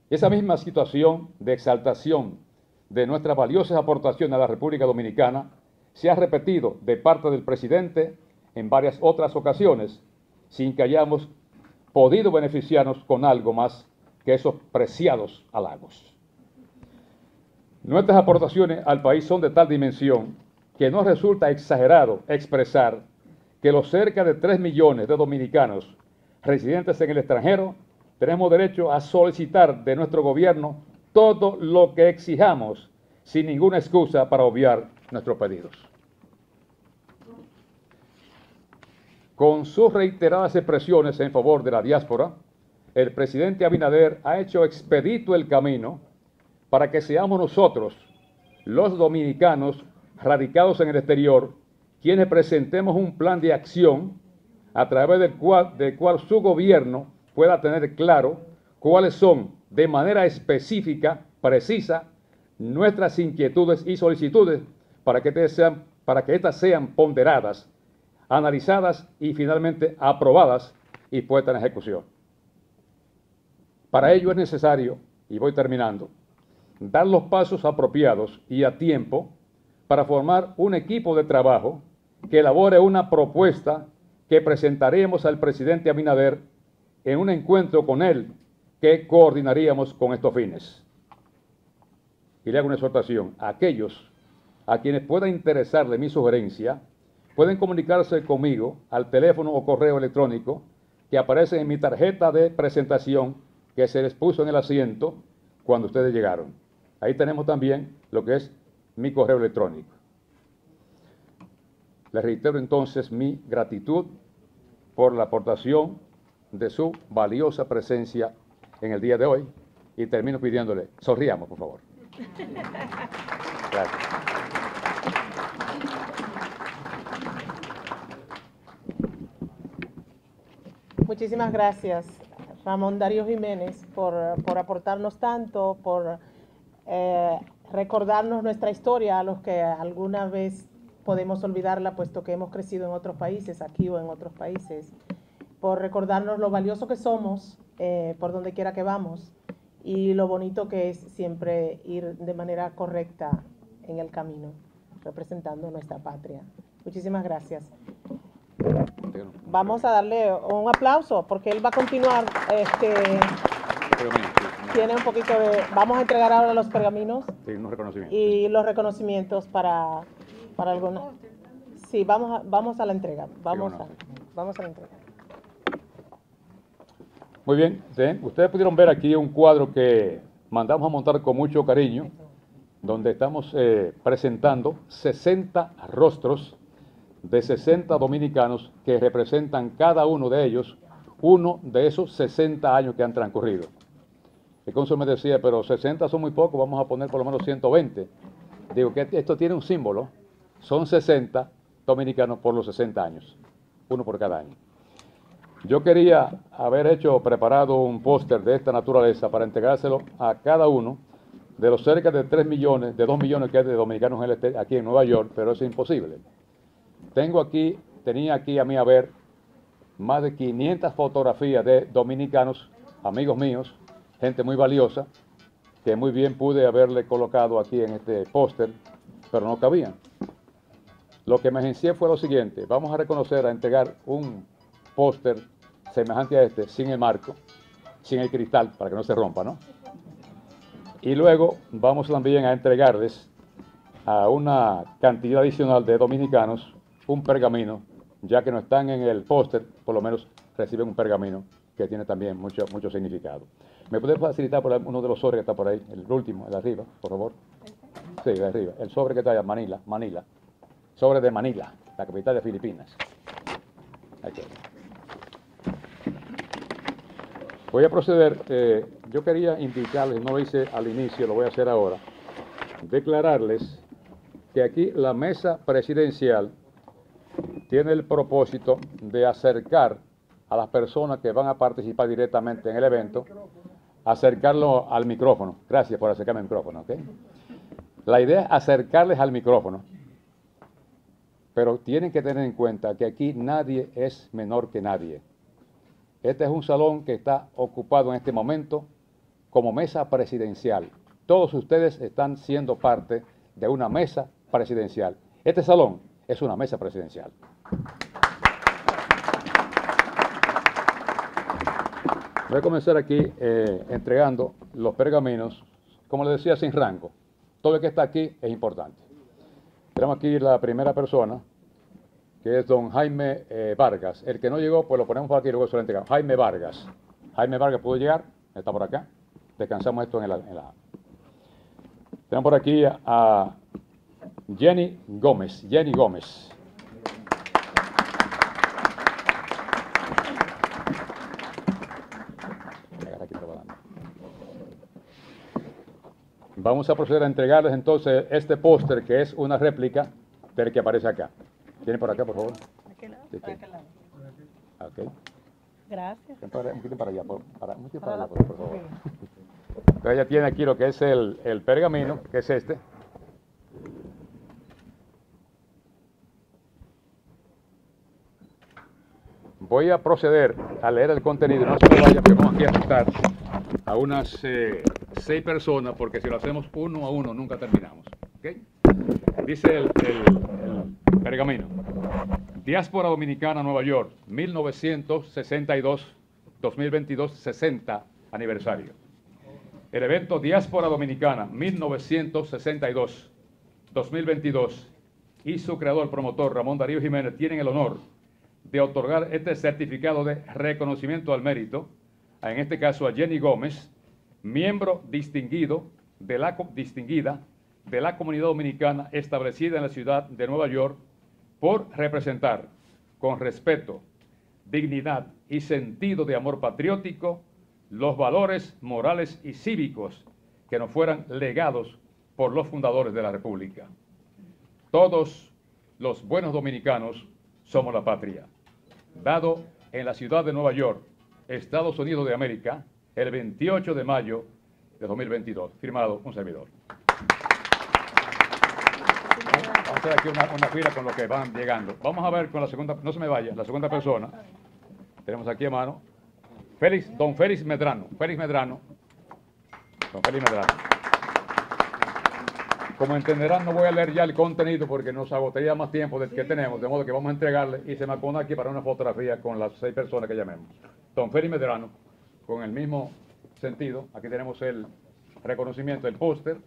Esa misma situación de exaltación de nuestras valiosas aportaciones a la República Dominicana se ha repetido de parte del presidente en varias otras ocasiones, sin que hayamos podido beneficiarnos con algo más que esos preciados halagos. Nuestras aportaciones al país son de tal dimensión que no resulta exagerado expresar que los cerca de 3 millones de dominicanos residentes en el extranjero tenemos derecho a solicitar de nuestro gobierno todo lo que exijamos sin ninguna excusa para obviar nuestros pedidos. Con sus reiteradas expresiones en favor de la diáspora, el presidente Abinader ha hecho expedito el camino para que seamos nosotros, los dominicanos radicados en el exterior, quienes presentemos un plan de acción a través del cual, su gobierno pueda tener claro cuáles son de manera específica, precisa, nuestras inquietudes y solicitudes para que, sean, para que éstas sean ponderadas, analizadas y finalmente aprobadas y puestas en ejecución. Para ello es necesario, y voy terminando, dar los pasos apropiados y a tiempo para formar un equipo de trabajo que elabore una propuesta que presentaremos al presidente Abinader en un encuentro con él que coordinaríamos con estos fines. Y le hago una exhortación a aquellos a quienes pueda interesarle mi sugerencia, pueden comunicarse conmigo al teléfono o correo electrónico que aparece en mi tarjeta de presentación que se les puso en el asiento cuando ustedes llegaron. Ahí tenemos también lo que es mi correo electrónico. Les reitero entonces mi gratitud por la aportación de su valiosa presencia en el día de hoy y termino pidiéndole, sonriamos por favor. Gracias. Muchísimas gracias. Ramón Darío Jiménez, por, aportarnos tanto, por eh, recordarnos nuestra historia a los que alguna vez podemos olvidarla, puesto que hemos crecido en otros países, aquí o en otros países, por recordarnos lo valioso que somos eh, por donde quiera que vamos y lo bonito que es siempre ir de manera correcta en el camino, representando nuestra patria. Muchísimas gracias. Vamos a darle un aplauso porque él va a continuar. Este, tiene un poquito de. Vamos a entregar ahora los pergaminos y los reconocimientos para, para algunos. Sí, vamos a, vamos a la entrega. Vamos, a, vamos a la entrega. Muy bien, ustedes pudieron ver aquí un cuadro que mandamos a montar con mucho cariño, donde estamos eh, presentando 60 rostros de 60 dominicanos que representan cada uno de ellos uno de esos 60 años que han transcurrido. El cónsul me decía, pero 60 son muy pocos, vamos a poner por lo menos 120. Digo que esto tiene un símbolo, son 60 dominicanos por los 60 años, uno por cada año. Yo quería haber hecho, preparado un póster de esta naturaleza para entregárselo a cada uno de los cerca de 3 millones, de 2 millones que hay de dominicanos este, aquí en Nueva York, pero es imposible. Tengo aquí, tenía aquí a mí a ver más de 500 fotografías de dominicanos, amigos míos, gente muy valiosa, que muy bien pude haberle colocado aquí en este póster, pero no cabían. Lo que me agencié fue lo siguiente, vamos a reconocer, a entregar un póster semejante a este, sin el marco, sin el cristal, para que no se rompa, ¿no? Y luego vamos también a entregarles a una cantidad adicional de dominicanos un pergamino, ya que no están en el póster, por lo menos reciben un pergamino que tiene también mucho, mucho significado. ¿Me puede facilitar por uno de los sobres que está por ahí, el último, el de arriba, por favor? Sí, de arriba. El sobre que está allá, Manila, Manila. Sobre de Manila, la capital de Filipinas. Aquí. Voy a proceder, eh, yo quería indicarles, no lo hice al inicio, lo voy a hacer ahora, declararles que aquí la mesa presidencial tiene el propósito de acercar a las personas que van a participar directamente en el evento, acercarlo al micrófono. Gracias por acercarme al micrófono. La idea es acercarles al micrófono, pero tienen que tener en cuenta que aquí nadie es menor que nadie. Este es un salón que está ocupado en este momento como mesa presidencial. Todos ustedes están siendo parte de una mesa presidencial. Este salón es una mesa presidencial. Voy a comenzar aquí eh, entregando los pergaminos, como les decía, sin rango. Todo el que está aquí es importante. Tenemos aquí la primera persona, que es don Jaime eh, Vargas. El que no llegó, pues lo ponemos por aquí y luego se lo entregamos. Jaime Vargas. Jaime Vargas pudo llegar, está por acá. Descansamos esto en la... En la... Tenemos por aquí a Jenny Gómez. Jenny Gómez. Vamos a proceder a entregarles entonces este póster que es una réplica del que aparece acá. ¿Tiene por acá, por favor? Aquí lado? Aquel lado. Ok. Gracias. Un poquito para allá, por, para, un para allá, por, favor. Entonces ella tiene aquí lo que es el, el pergamino, que es este. Voy a proceder a leer el contenido, no se me vaya, porque vamos aquí a estar a unas eh, seis personas, porque si lo hacemos uno a uno nunca terminamos. ¿okay? Dice el, pergamino. Diáspora Dominicana, Nueva York, 1962, 2022, 60 aniversario. El evento Diáspora Dominicana, 1962, 2022, y su creador, promotor Ramón Darío Jiménez, tienen el honor de otorgar este certificado de reconocimiento al mérito, en este caso a Jenny Gómez, miembro distinguido de la, distinguida de la comunidad dominicana establecida en la ciudad de Nueva York por representar con respeto, dignidad y sentido de amor patriótico los valores morales y cívicos que nos fueran legados por los fundadores de la República. Todos los buenos dominicanos somos la patria. Dado en la ciudad de Nueva York, Estados Unidos de América, el 28 de mayo de 2022. Firmado un servidor. Vamos a hacer aquí una, fila con los que van llegando. Vamos a ver con la segunda, no se me vaya, la segunda persona. Tenemos aquí a mano. Félix, don Félix Medrano. Félix Medrano. Don Félix Medrano. Como entenderán, no voy a leer ya el contenido porque nos agotaría más tiempo del que tenemos, de modo que vamos a entregarle y se me pone aquí para una fotografía con las seis personas que llamemos. Don Félix Medrano, con el mismo sentido, aquí tenemos el reconocimiento, el póster,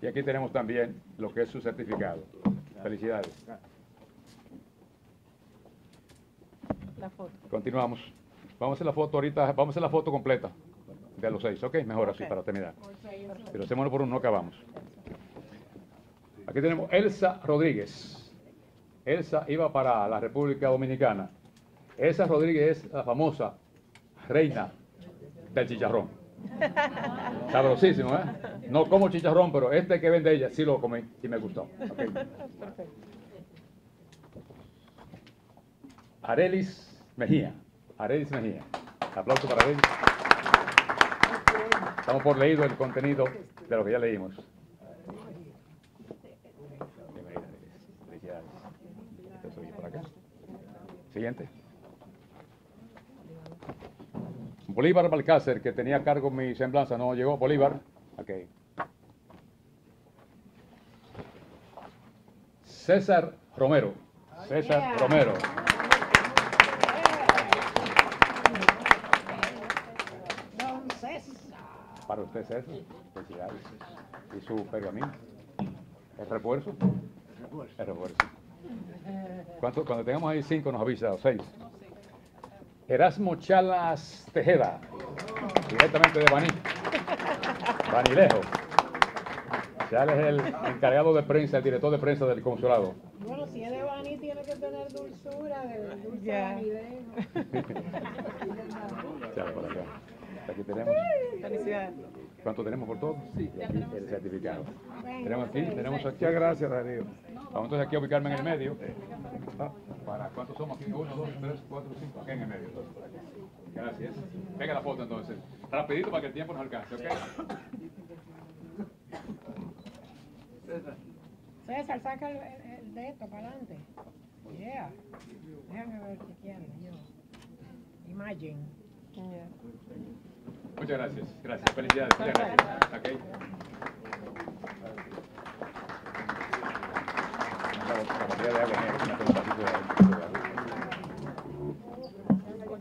y aquí tenemos también lo que es su certificado. Felicidades. La foto. Continuamos. Vamos a hacer la foto ahorita, vamos a hacer la foto completa de los seis, ¿ok? Mejor así Ok. para terminar. Lo hacemos por uno, no acabamos. Aquí tenemos Elsa Rodríguez. Elsa iba para la República Dominicana. Elsa Rodríguez es la famosa reina del chicharrón. Sabrosísimo, ¿eh? No como chicharrón, pero este que vende ella sí lo comí y me gustó. Ok. Arelis Mejía. Arelis Mejía. Aplauso para Arelis. Estamos por leído el contenido de lo que ya leímos. Bienvenida, Arelis. Felicidades. Te subí por acá. Siguiente. Bolívar Balcácer, que tenía a cargo mi semblanza, no llegó. Bolívar. Ok. César Romero. César Romero. Para usted, César. Felicidades. Y su pergamino. ¿El refuerzo? El refuerzo. ¿Cuánto? Cuando tengamos ahí cinco nos avisa, o seis. Erasmo Chalas Tejeda, directamente de Baní. Banilejo. Chalas es el encargado de prensa, el director de prensa del consulado. Bueno, si es de Bani tiene que tener dulzura, el dulce por acá. Aquí tenemos. Felicidades. ¿Cuánto tenemos por todo? Sí, el certificado. Tenemos aquí, tenemos aquí. Muchas gracias, Darío. Vamos entonces aquí a ubicarme en el medio. ¿Para cuántos somos aquí? Uno, dos, tres, cuatro, cinco. Aquí en el medio. Gracias. Venga la foto entonces. Rapidito para que el tiempo nos alcance, ¿ok? César, saca el, el- el de esto para adelante. Yeah. Déjame ver si quiero yo. Imagine. Ya. Muchas gracias. Gracias. Felicidades. Muchas gracias. Ok. La botella de agua negra, una pedacito de agua.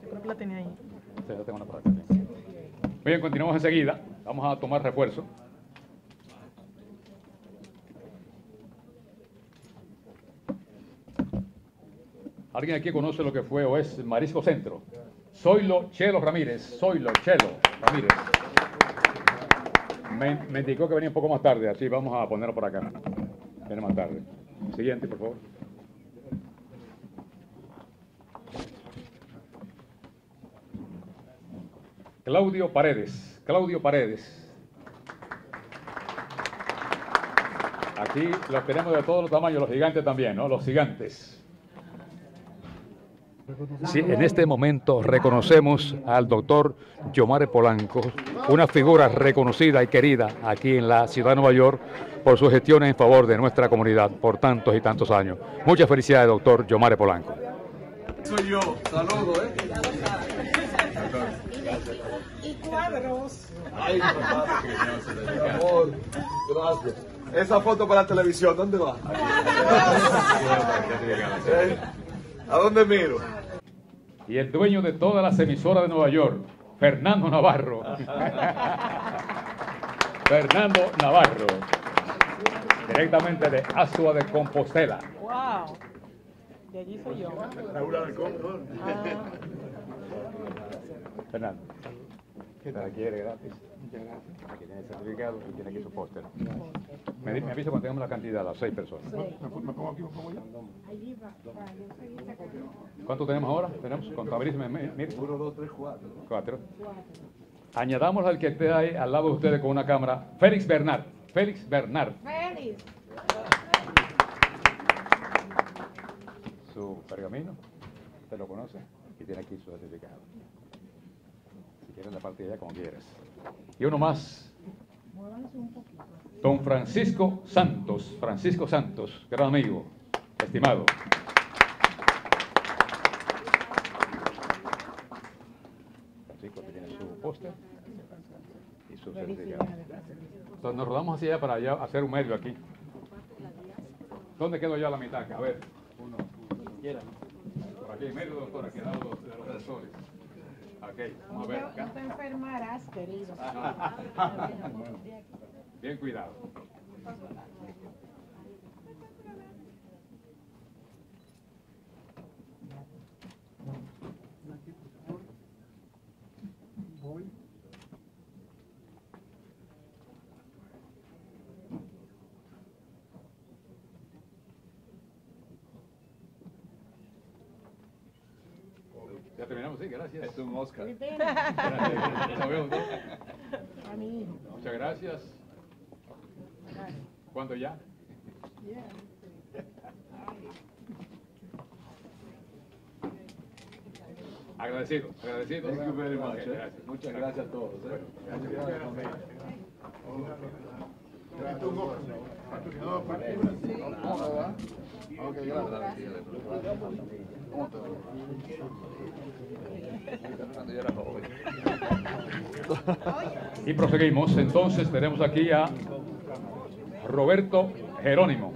Yo creo que la tenía ahí. Sí, yo tengo una por acá, sí. Muy bien, continuamos enseguida. Vamos a tomar refuerzo. ¿Alguien aquí conoce lo que fue o es Marisco Centro? Zoilo Chelo Ramírez. Zoilo Chelo Ramírez. Me, me indicó que venía un poco más tarde, así vamos a ponerlo por acá. Viene más tarde. Siguiente, por favor. Claudio Paredes. Claudio Paredes. Aquí los tenemos de todos los tamaños, los gigantes también, ¿no? Los gigantes. Sí, en este momento reconocemos al doctor Yomare Polanco, una figura reconocida y querida aquí en la ciudad de Nueva York por sus gestiones en favor de nuestra comunidad por tantos y tantos años. Muchas felicidades, doctor Yomare Polanco. Soy yo. Saludo, ¿eh? Y cuadros. Ay, papá. Amor, gracias. Esa foto para la televisión, ¿dónde va? ¿A dónde miro? Y el dueño de todas las emisoras de Nueva York, Fernando Navarro. Fernando Navarro. Directamente de Asua de Compostela. Wow. De allí soy yo. Ah, Fernando. ¿Qué tal? gratis? Muchas gracias. Aquí tiene el certificado y tiene aquí su póster. Me, me avisa cuando tengamos la cantidad, las seis personas. Allí va, va, yo soy esa que- ¿Cuánto tenemos ahora? Tenemos, contabilízame, mi- mire. Uno, dos, tres, cuatro. Cuatro. Añadamos al que esté ahí al lado de ustedes con una cámara, Félix Bernard. Félix Bernard. Félix. Su pergamino. ¿Usted lo conoce? Y tiene aquí su certificado. Quieres la parte de allá, como quieras. Y uno más. Don Francisco Santos. Francisco Santos, gran amigo, estimado. Francisco, tiene su póster y su certificado. Entonces nos rodamos hacia allá para allá hacer un medio aquí. ¿Dónde quedo yo a la mitad? A ver, uno, por en medio, doctor, aquí al lado de los, de los asesores. Ok, vamos a ver acá. No te enfermarás, querido. Bien cuidado. Gracias. Es un Oscar. Gracias. Nos vemos, ¿no? A mi hijo. Muchas gracias. ¿Cuándo ya? Agradecido, agradecido. Thank you very much. eh. gracias. Muchas gracias a todos. eh. Gracias. Y proseguimos. Entonces tenemos aquí a Roberto Jerónimo.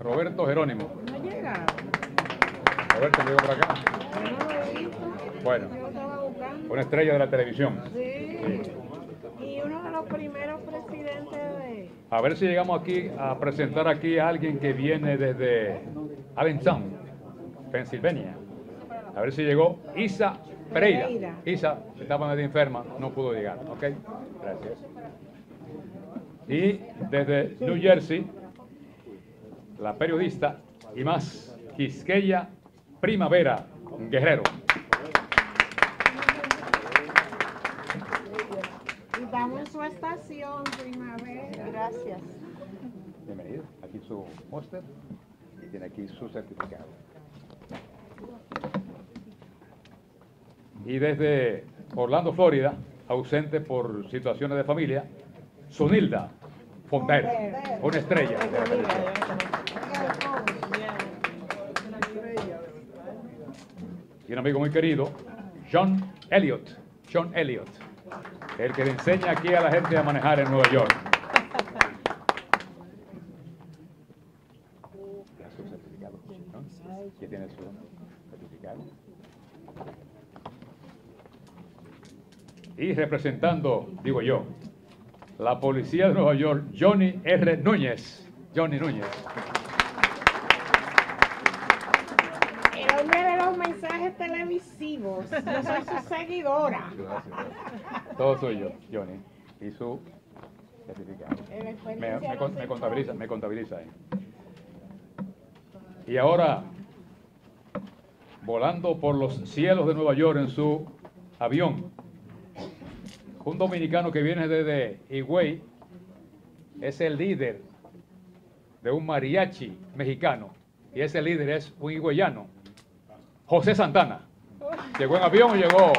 Roberto Jerónimo. Roberto, llegó por acá. Bueno, una estrella de la televisión. Sí. Y uno de los primeros presidentes de. A ver si llegamos aquí a presentar aquí a alguien que viene desde Allentown, Pensilvania. A ver si llegó Isa Pereira. Isa estaba medio enferma, no pudo llegar. ¿Ok? Gracias. Y desde New Jersey, la periodista y más, Quisqueya Primavera Guerrero. En su estación, primavera. Gracias. Bienvenido. Aquí su póster y tiene aquí su certificado. Y desde Orlando, Florida, ausente por situaciones de familia, Sunilda Fonter, una estrella. Y un amigo muy querido, John Elliott. John Elliott, el que le enseña aquí a la gente a manejar en Nueva York. Ya su certificado, ¿no? ¿Quién tiene su certificado? Y representando, digo yo, la policía de Nueva York, Johnny R. Núñez. Johnny Núñez. El hombre de los mensajes televisivos. Yo soy su seguidora. Todo suyo, Johnny. Y su certificado. Me, contabiliza, me contabiliza ahí. Y ahora, volando por los cielos de Nueva York en su avión, un dominicano que viene desde Higüey es el líder de un mariachi mexicano. Y ese líder es un higüeyano, José Santana. ¿Llegó en avión o llegó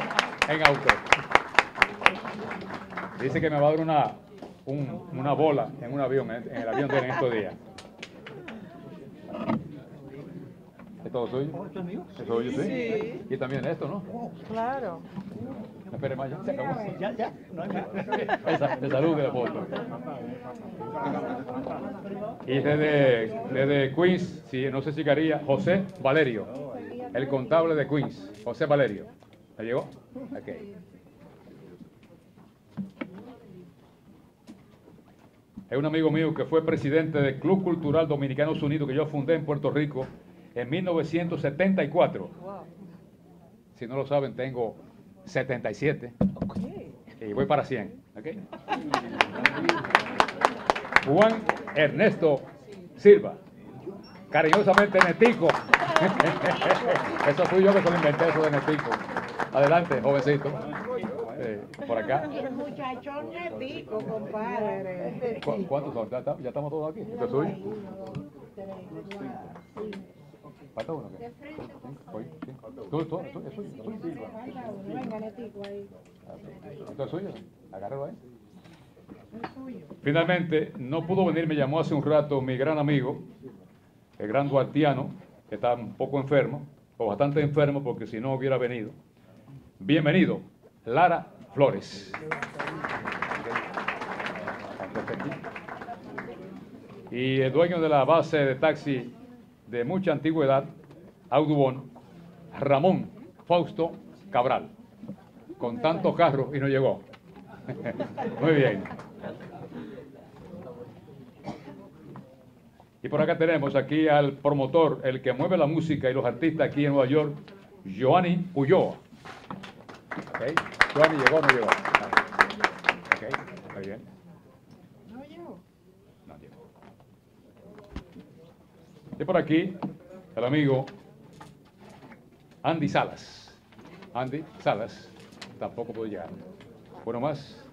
en auto? Dice que me va a dar una, un- una bola en un avión, en el avión de en estos días. ¿Es todo suyo? ¿Es suyo, sí? Y también esto, ¿no? Claro. No espere más, ya se acabó. Ya, ya. Esa, de salud de la foto. Y desde, desde Queens, si, no sé si quería, José Valerio, el contable de Queens, José Valerio. ¿Me llegó? Ok. Es un amigo mío que fue presidente del Club Cultural Dominicanos Unidos que yo fundé en Puerto Rico en 1974. Si no lo saben, tengo 77 y voy para 100. ¿ok? Juan Ernesto Silva, cariñosamente Netico. eso fui yo que se lo inventé, eso de Netico. Adelante, jovencito. Eh, por acá. El muchachón netico, compadre. ¿Cu- ¿Cuántos son? ¿Ya, estamos todos aquí? ¿Esto es suyo? ¿Falta uno? ¿qué? Oye, sí. ¿Tú, tú, tú, es suyo, es suyo. Venga, netico ahí. ¿Esto es suyo? Agárralo ahí. Finalmente, no pudo venir, me llamó hace un rato mi gran amigo, el gran duartiano, que está un poco enfermo, o bastante enfermo, porque si no hubiera venido. Bienvenido, Lara Flores. Y el dueño de la base de taxi de mucha antigüedad, Audubon, Ramón Fausto Cabral, con tantos carros y no llegó. Muy bien. Y por acá tenemos aquí al promotor, el que mueve la música y los artistas aquí en Nueva York, Joanny Ulloa. Okay. Joanny llegó o no llegó. Ok, muy bien. No llegó. No llegó. Y por aquí, el amigo Andy Salas. Andy Salas tampoco puede llegar. Bueno más.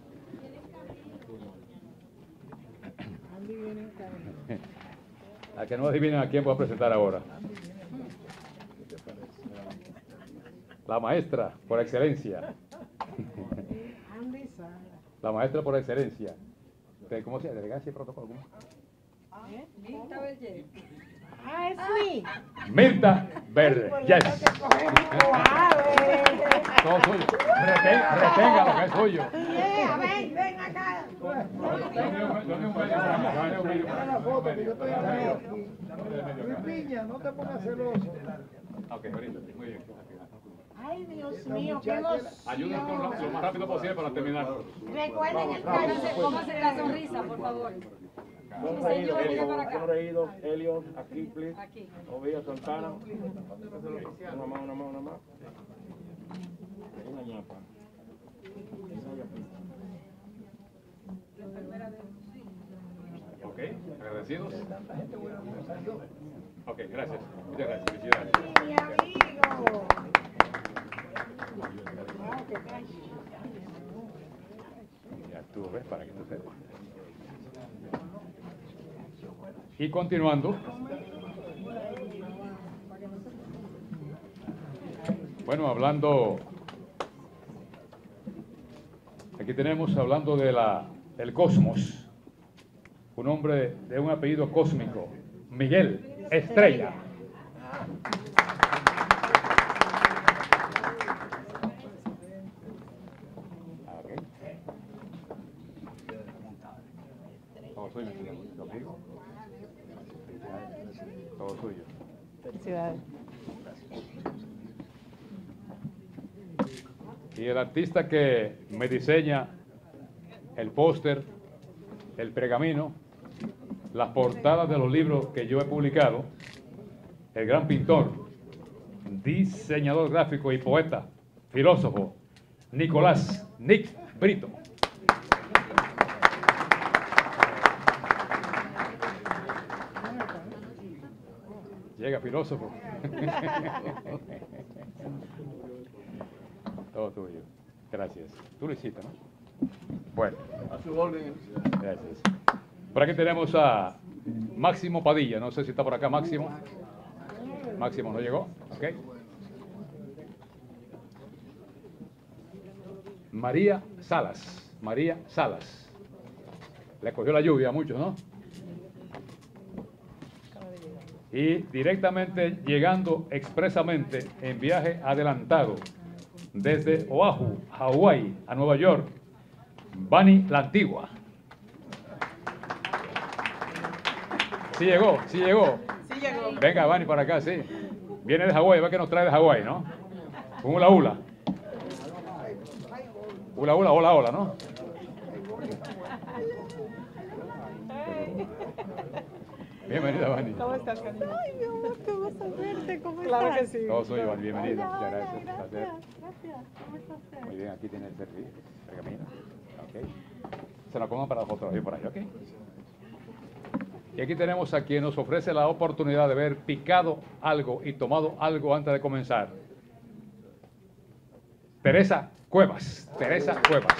A que no adivinen a quién voy a presentar ahora. La maestra por excelencia. La maestra por excelencia. ¿De ¿Cómo se llama? ¿Delegancia y protocolo? ¿Cómo? Ah, es mí. Mirta Verde. Yes. Suave. Todo suyo. Reten, retenga lo que es suyo. Yeah, ven, ven acá. Luis Piña, no te pongas celoso. Ok, ahorita, muy bien. Ay, Dios mío, qué Ayúdenos con lo, lo más rápido posible para terminar. Recuerden el cariño. Póngase la sonrisa, por favor. Don Reído, Don Reído, Elio, aquí, please. Aquí. Ovillo, Santana. Una más, una más, una más. Una ñapa. Ok, agradecidos. Ok, gracias. Muchas gracias. Felicidades. Mi amigo. Ya tú ves para que tú sepas. Y continuando. Bueno, hablando. Aquí tenemos hablando de la, el cosmos. Un hombre de un apellido cósmico, Miguel Estrella. Ah, ok. Todo suyo, conmigo. Todo suyo. Y el artista que me diseña el póster, el pergamino, las portadas de los libros que yo he publicado, el gran pintor, diseñador gráfico y poeta, filósofo, Nicolás Nick Brito. Llega filósofo. Todo tuyo. Gracias. Tú lo hiciste, ¿no? Bueno, A su orden. gracias. Por aquí tenemos a Máximo Padilla. No sé si está por acá Máximo. Máximo no llegó. Ok. María Salas. María Salas. Le cogió la lluvia a muchos, ¿no? Y directamente llegando expresamente en viaje adelantado desde Oahu, Hawái, a Nueva York, Bani la Antigua. Sí llegó, sí llegó. Sí llegó. Venga, Bani, para acá, sí. Viene de Hawái, ve que nos trae de Hawái, ¿no? Un hula hula. Hula hula, hola, hola, ¿no? Bienvenida, Bani. ¿Cómo estás, cariño? Ay, mi amor, qué gusto verte. ¿Cómo claro que sí. Todo soy Bani, bienvenida. Muchas gracias. Gracias, gracias. ¿Cómo está usted? Muy bien, aquí tiene el servicio, pergamino. Ok. Se lo pongo para la fotografía por ahí, ok. Y aquí tenemos a quien nos ofrece la oportunidad de ver picado algo y tomado algo antes de comenzar. Teresa Cuevas. Teresa Cuevas.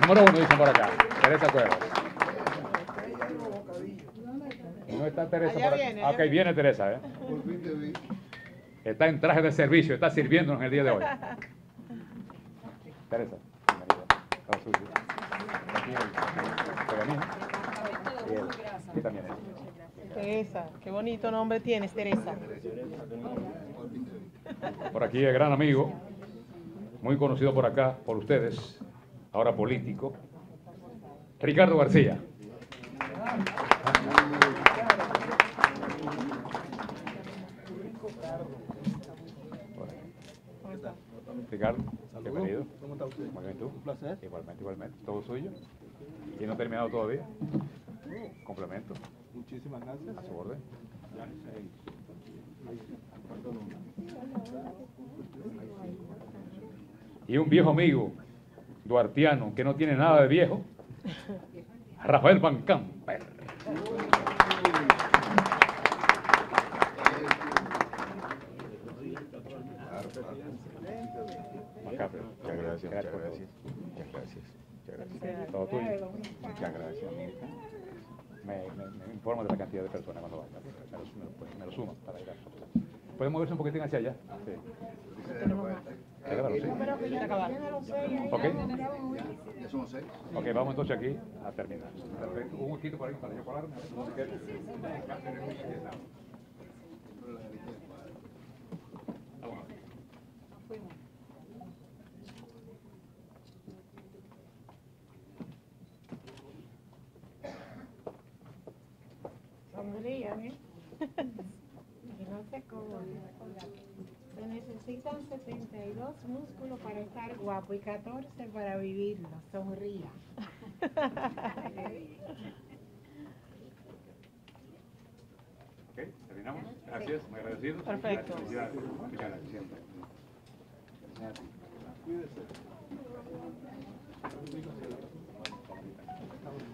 Número uno, dicen por acá. Teresa Cuevas. No está Teresa Allá por acá. viene, Ah, ok, viene Teresa, ¿eh? Por fin te vi. Está en traje de servicio, está sirviéndonos en el día de hoy. Teresa. Teresa, qué bonito nombre tienes, Teresa. Por aquí el gran amigo, muy conocido por acá, por ustedes, ahora político, Ricardo García. Ricardo, bienvenido. ¿Cómo está usted? Muy bien, ¿tú? Un placer. Igualmente, igualmente. Todo suyo. ¿Y no ha terminado todavía? Complemento. Muchísimas gracias. A su orden. Y un viejo amigo, duartiano, que no tiene nada de viejo, Rafael Van Camper. Muchas gracias, muchas gracias. Muchas gracias. Muchas gracias. Todo tuyo. Muchas gracias, Mirka. Me, me, me informo de la cantidad de personas cuando vaya. Me lo, me lo, pues, me lo sumo para ir a ¿Pueden moverse un poquitín hacia allá? Sí. Claro, sí. Ok. Ok, vamos entonces aquí a terminar. Perfecto. Un huequito por ahí para yo colarme. Quede. Sonrían, ¿eh? Y no se coman. Se necesitan 72 músculos para estar guapo y 14 para vivirlo. Sonría. Ok, terminamos. Gracias, muy agradecido. Perfecto. Siempre.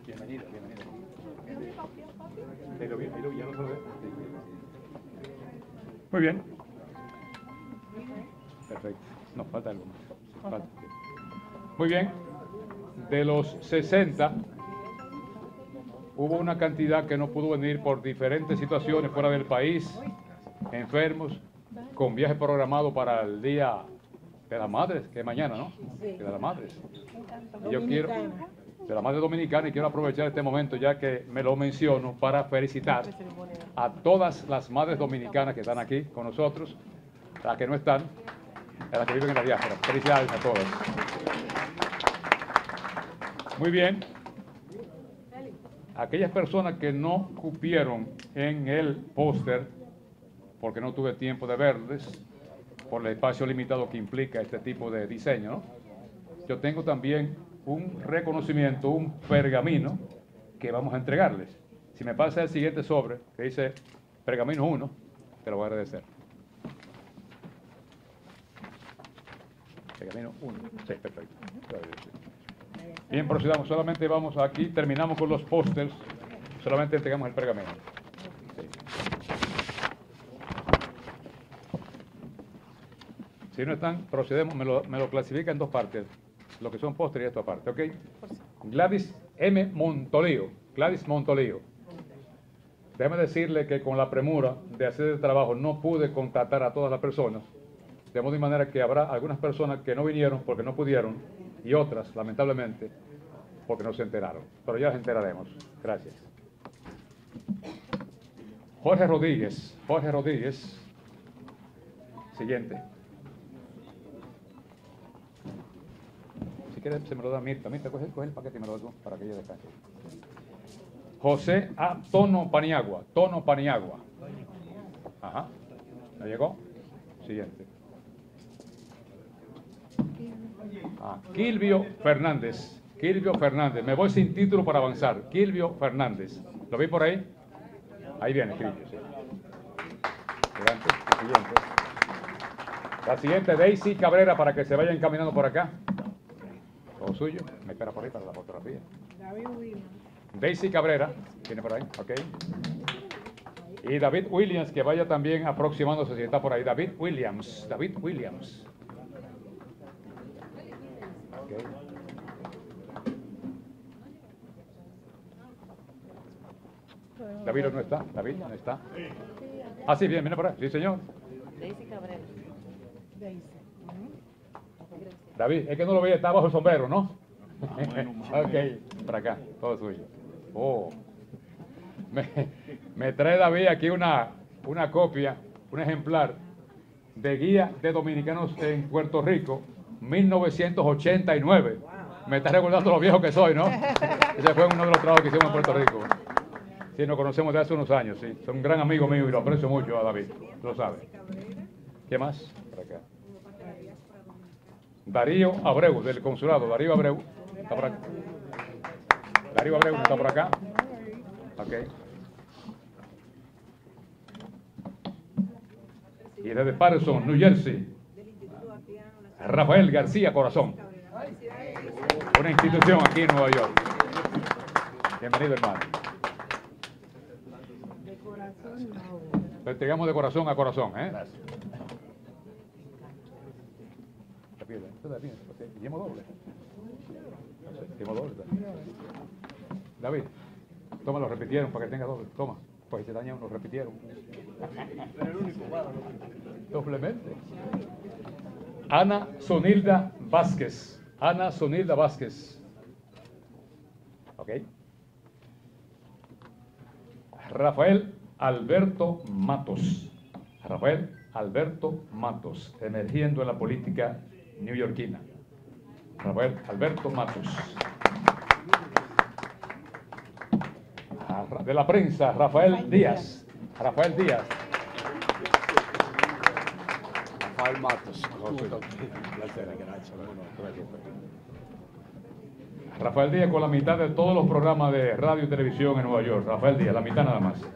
Bienvenido, bienvenido. Pero bien, pero ya lo sabes. Muy bien. Perfecto. Nos falta algo más. Falta. Muy bien. De los 60, hubo una cantidad que no pudo venir por diferentes situaciones fuera del país, enfermos, con viaje programado para el día de las madres, que es mañana, ¿no? De las madres. Y yo quiero, de la madre dominicana, y quiero aprovechar este momento ya que me lo menciono para felicitar a todas las madres dominicanas que están aquí con nosotros, las que no están, a las que viven en la diáspora. Felicidades a todas. Muy bien. Aquellas personas que no cupieron en el póster, porque no tuve tiempo de verles, por el espacio limitado que implica este tipo de diseño, ¿no? yo tengo también un reconocimiento, un pergamino que vamos a entregarles. Si me pasa el siguiente sobre, que dice pergamino 1, te lo voy a agradecer. Pergamino 1, sí, perfecto. Bien, procedamos, solamente vamos aquí, terminamos con los pósters, solamente entregamos el pergamino. Si no están, procedemos, me lo, me lo clasifica en dos partes, lo que son pósteres y esto aparte, ¿ok? Gladys M. Montolío, Gladys Montolío. Déjame decirle que con la premura de hacer el trabajo no pude contactar a todas las personas, de modo y manera que habrá algunas personas que no vinieron porque no pudieron y otras, lamentablemente, porque no se enteraron. Pero ya nos enteraremos. Gracias. Jorge Rodríguez, Jorge Rodríguez. Siguiente. Si quieres, se me lo da Mirta. Mirta, coge, coge el paquete y me lo das tú para que ella descanse. José A. Tono Paniagua. Tono Paniagua. Ajá. ¿Me llegó? Siguiente. Ah, Kilvio Fernández. Kilvio Fernández. Me voy sin título para avanzar. Kilvio Fernández. ¿Lo vi por ahí? Ahí viene, Kilvio. Sí. Siguiente. La siguiente, Daisy Cabrera, para que se vayan caminando por acá. Todo suyo. Me espera por ahí para la fotografía. David Williams. Daisy Cabrera, viene por ahí, ok. Y David Williams, que vaya también aproximándose si está por ahí. David Williams, David Williams. Ok. David no está, David no está. Ah, sí, bien, viene por ahí, sí, señor. Daisy Cabrera. Daisy. David, es que no lo veía, está bajo el sombrero, ¿no? ok, para acá, todo suyo. Oh. Me, me trae David aquí una, una copia, un ejemplar de Guía de Dominicanos en Puerto Rico, 1989. Me está recordando lo viejo que soy, ¿no? Ese fue uno de los trabajos que hicimos en Puerto Rico. Sí, nos conocemos desde hace unos años, sí. Es un gran amigo mío y lo aprecio mucho a David, lo sabe. ¿Qué más? Por acá. Darío Abreu, del consulado. Darío Abreu, está por acá. Darío Abreu está por acá. Ok. Y desde Patterson, New Jersey, Rafael García Corazón. Una institución aquí en Nueva York. Bienvenido, hermano. Lo entregamos de corazón a corazón, ¿eh? Hicimos doble. Doble. David, toma, lo repitieron para que tenga doble. Toma, pues se daña uno, repitieron. Doblemente. Ana Sonilda Vázquez. Ana Sonilda Vázquez. ¿Ok? Rafael Alberto Matos. Rafael Alberto Matos, emergiendo en la política neoyorquina. Rafael Alberto Matos. De la prensa, Rafael Díaz. Rafael Díaz. Rafael Matos. Rafael Díaz con la mitad de todos los programas de radio y televisión en Nueva York. Rafael Díaz, la mitad nada más.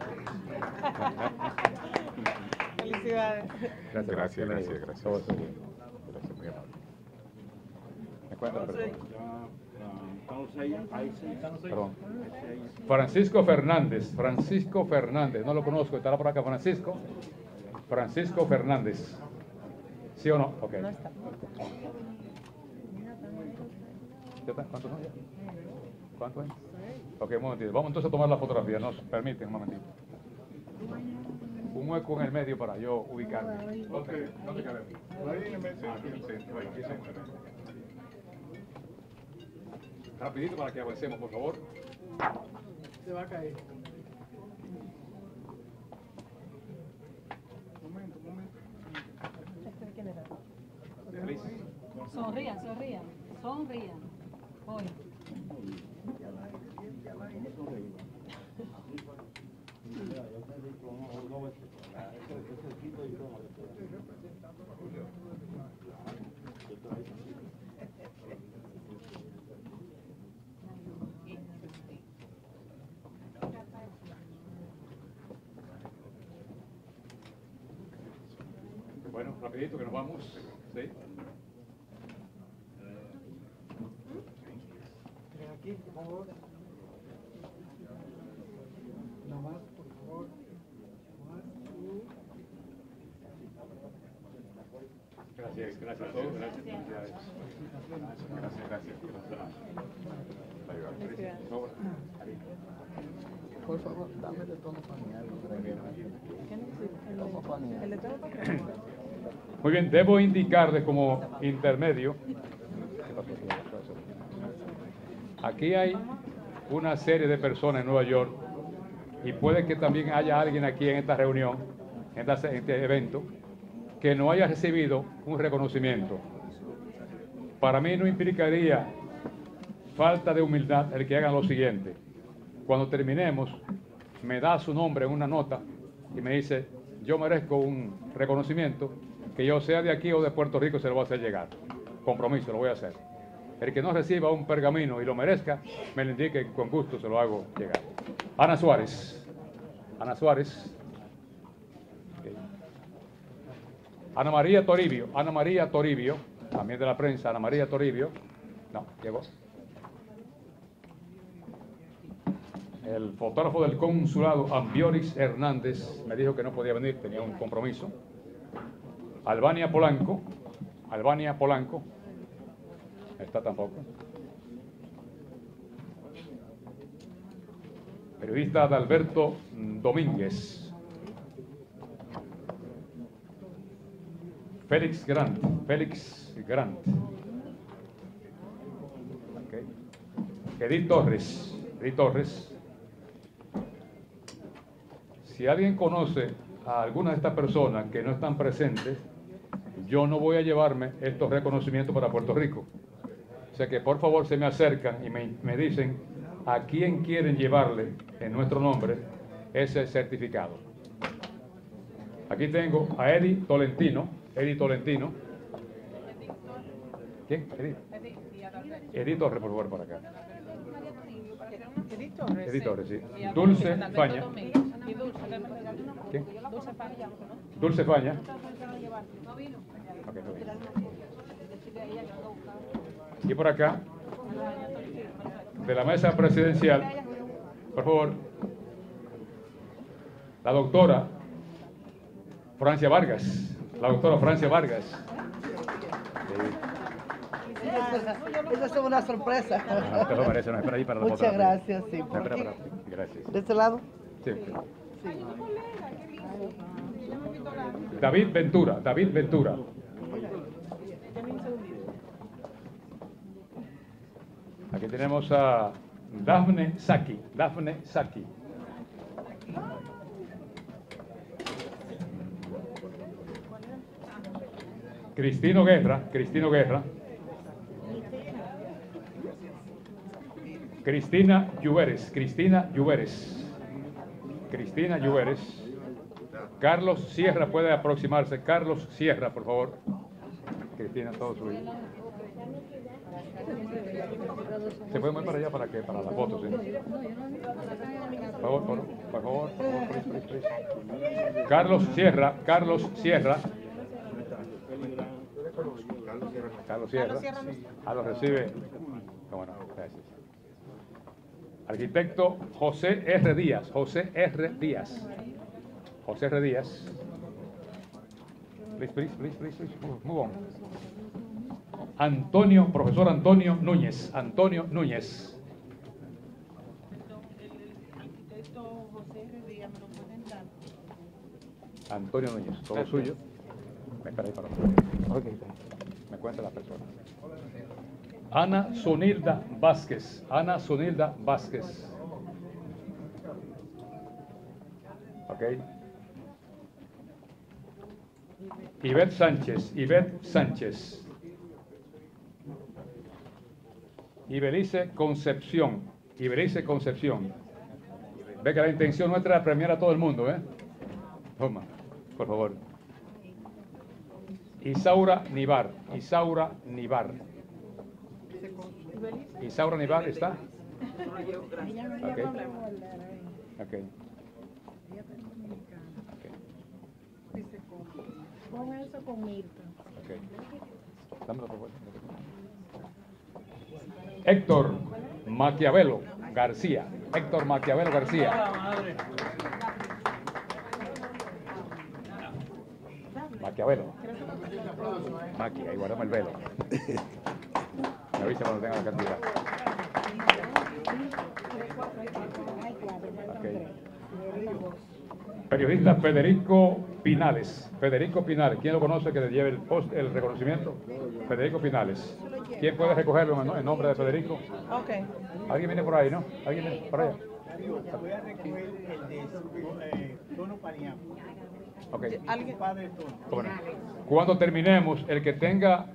Felicidades. Gracias, gracias, gracias. gracias. Gracias, muy amable. ¿Me cuenta, Perdón. Francisco Fernández, Francisco Fernández, no lo conozco, estará por acá Francisco. Francisco Fernández. ¿Sí o no? Ok. ¿Cuánto es? Ok, un momentito. Vamos entonces a tomar la fotografía. Nos permiten un momentito. Un hueco en el medio para yo ubicarme. Ok, ¿dónde cabemos? Ahí en el medio. Aquí en el centro. Ahí, aquí en el centro. Rapidito para que avancemos, por favor. Se va a caer. Feliz. Sonrían, sonrían, sonrían. Hoy. Rapidito que nos vamos. ¿Sí? Aquí, por favor. No más, por favor. Gracias, gracias a todos. Gracias. Felicidades. Gracias, gracias. Por favor, dame de tono pañal. El de todo para Muy bien, debo indicarles como intermedio. Aquí hay una serie de personas en Nueva York y puede que también haya alguien aquí en esta reunión, en este evento, que no haya recibido un reconocimiento. Para mí no implicaría falta de humildad el que hagan lo siguiente. Cuando terminemos, me da su nombre en una nota y me dice, yo merezco un reconocimiento, que yo sea de aquí o de Puerto Rico se lo voy a hacer llegar. Compromiso, lo voy a hacer. El que no reciba un pergamino y lo merezca, me lo indique con gusto se lo hago llegar. Ana Suárez. Ana Suárez. Ana María Toribio. Ana María Toribio, también de la prensa, Ana María Toribio. No, llegó. El fotógrafo del consulado, Ambioris Hernández, me dijo que no podía venir, tenía un compromiso. Albania Polanco, Albania Polanco, está tampoco. Periodista Adalberto Domínguez. Félix Grant, Félix Grant. Ok. Edith Torres, Edith Torres. Si alguien conoce a alguna de estas personas que no están presentes, yo no voy a llevarme estos reconocimientos para Puerto Rico. O sea que por favor se me acercan y me, me dicen a quién quieren llevarle en nuestro nombre ese certificado. Aquí tengo a Eddie Tolentino. Eddie Tolentino. ¿Quién? Eddie. Eddie Torres, por favor, por acá. Eddie Torres, sí. Dulce Faña. ¿Quién? Dulce Faña. Ok, no vino. Y por acá, de la mesa presidencial, por favor, la doctora Francia Vargas. La doctora Francia Vargas. Esa es una sorpresa. Ah, te lo merece, no, espera ahí para la Muchas gracias, sí. No, espera, espera. Gracias. ¿De este lado? Sí. David Ventura, David Ventura. Aquí tenemos a Dafne Saki, Dafne Saki. Cristino Guerra, Cristino Guerra. Cristina Lluveres, Cristina Lluveres. Cristina Lluveres. Carlos Sierra puede aproximarse. Carlos Sierra, por favor. Cristina, todo suyo. Se puede mover para allá para que para la foto, ¿sí? Por favor, por, por favor, por favor, please, please, please. Carlos Sierra, Carlos Sierra. Carlos Sierra. Ah, lo recibe. Cómo no, gracias. Arquitecto José R. Díaz, José R. Díaz. José R. Díaz. Please, please, please, please, please. Move, on. Antonio, profesor Antonio Núñez. Antonio Núñez. Antonio Núñez, todo suyo. Me espera ahí para Me cuenta la persona. Ana Sonilda Vázquez. Ana Sonilda Vázquez. Ok. Ivette Sánchez. Ivette Sánchez. Iberice Concepción. Iberice Concepción. Ve que la intención nuestra es premiar a todo el mundo, ¿eh? Toma, por favor. Isaura Nivar. Isaura Nivar. Isaura Nivar está. Ok. Ok. Pon eso con. Ok. Dámelo, por favor. Héctor Maquiavelo García. Héctor Maquiavelo García. Maquiavelo. Maqui, ahí guardamos el velo. Me avisa cuando tenga la cantidad. Ok. Periodista Federico Pinales. Federico Pinales. ¿Quién lo conoce que le lleve el, post, el reconocimiento? Federico Pinales. ¿Quién puede recogerlo en en nombre de Federico? Ok. ¿Alguien viene por ahí, no? ¿Alguien viene por allá? Voy a recoger el de eh, Tono Paniagua. Ok. ¿Alguien? Padre Tono. Bueno, cuando terminemos, el que tenga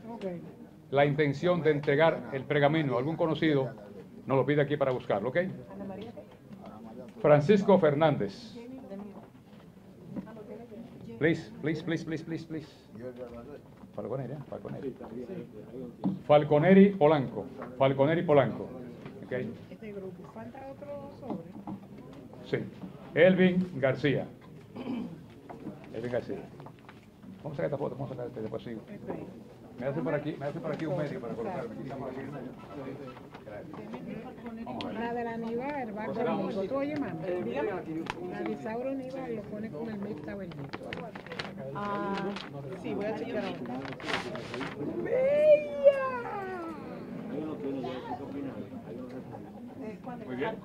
la intención de entregar el pergamino a algún conocido, nos lo pide aquí para buscarlo, ¿ok? Francisco Fernández. Please, please, please, please, please, please. Falconeri, ¿eh? Falconeri. Falconeri Polanco. Falconeri Polanco. ¿ok? Este grupo. ¿Falta otro sobre? Sí. Elvin García. Elvin García. Vamos a sacar esta foto, vamos a sacar este después sigo. Me hace por aquí, me hace por aquí un medio para colocarme. La de la Nivar va conmigo. ¿Tú oyes, mamá? La de Isauro Nivar lo pone con el Mirta Bendito. Ah, sí, voy a chequear ahora. Muy bien.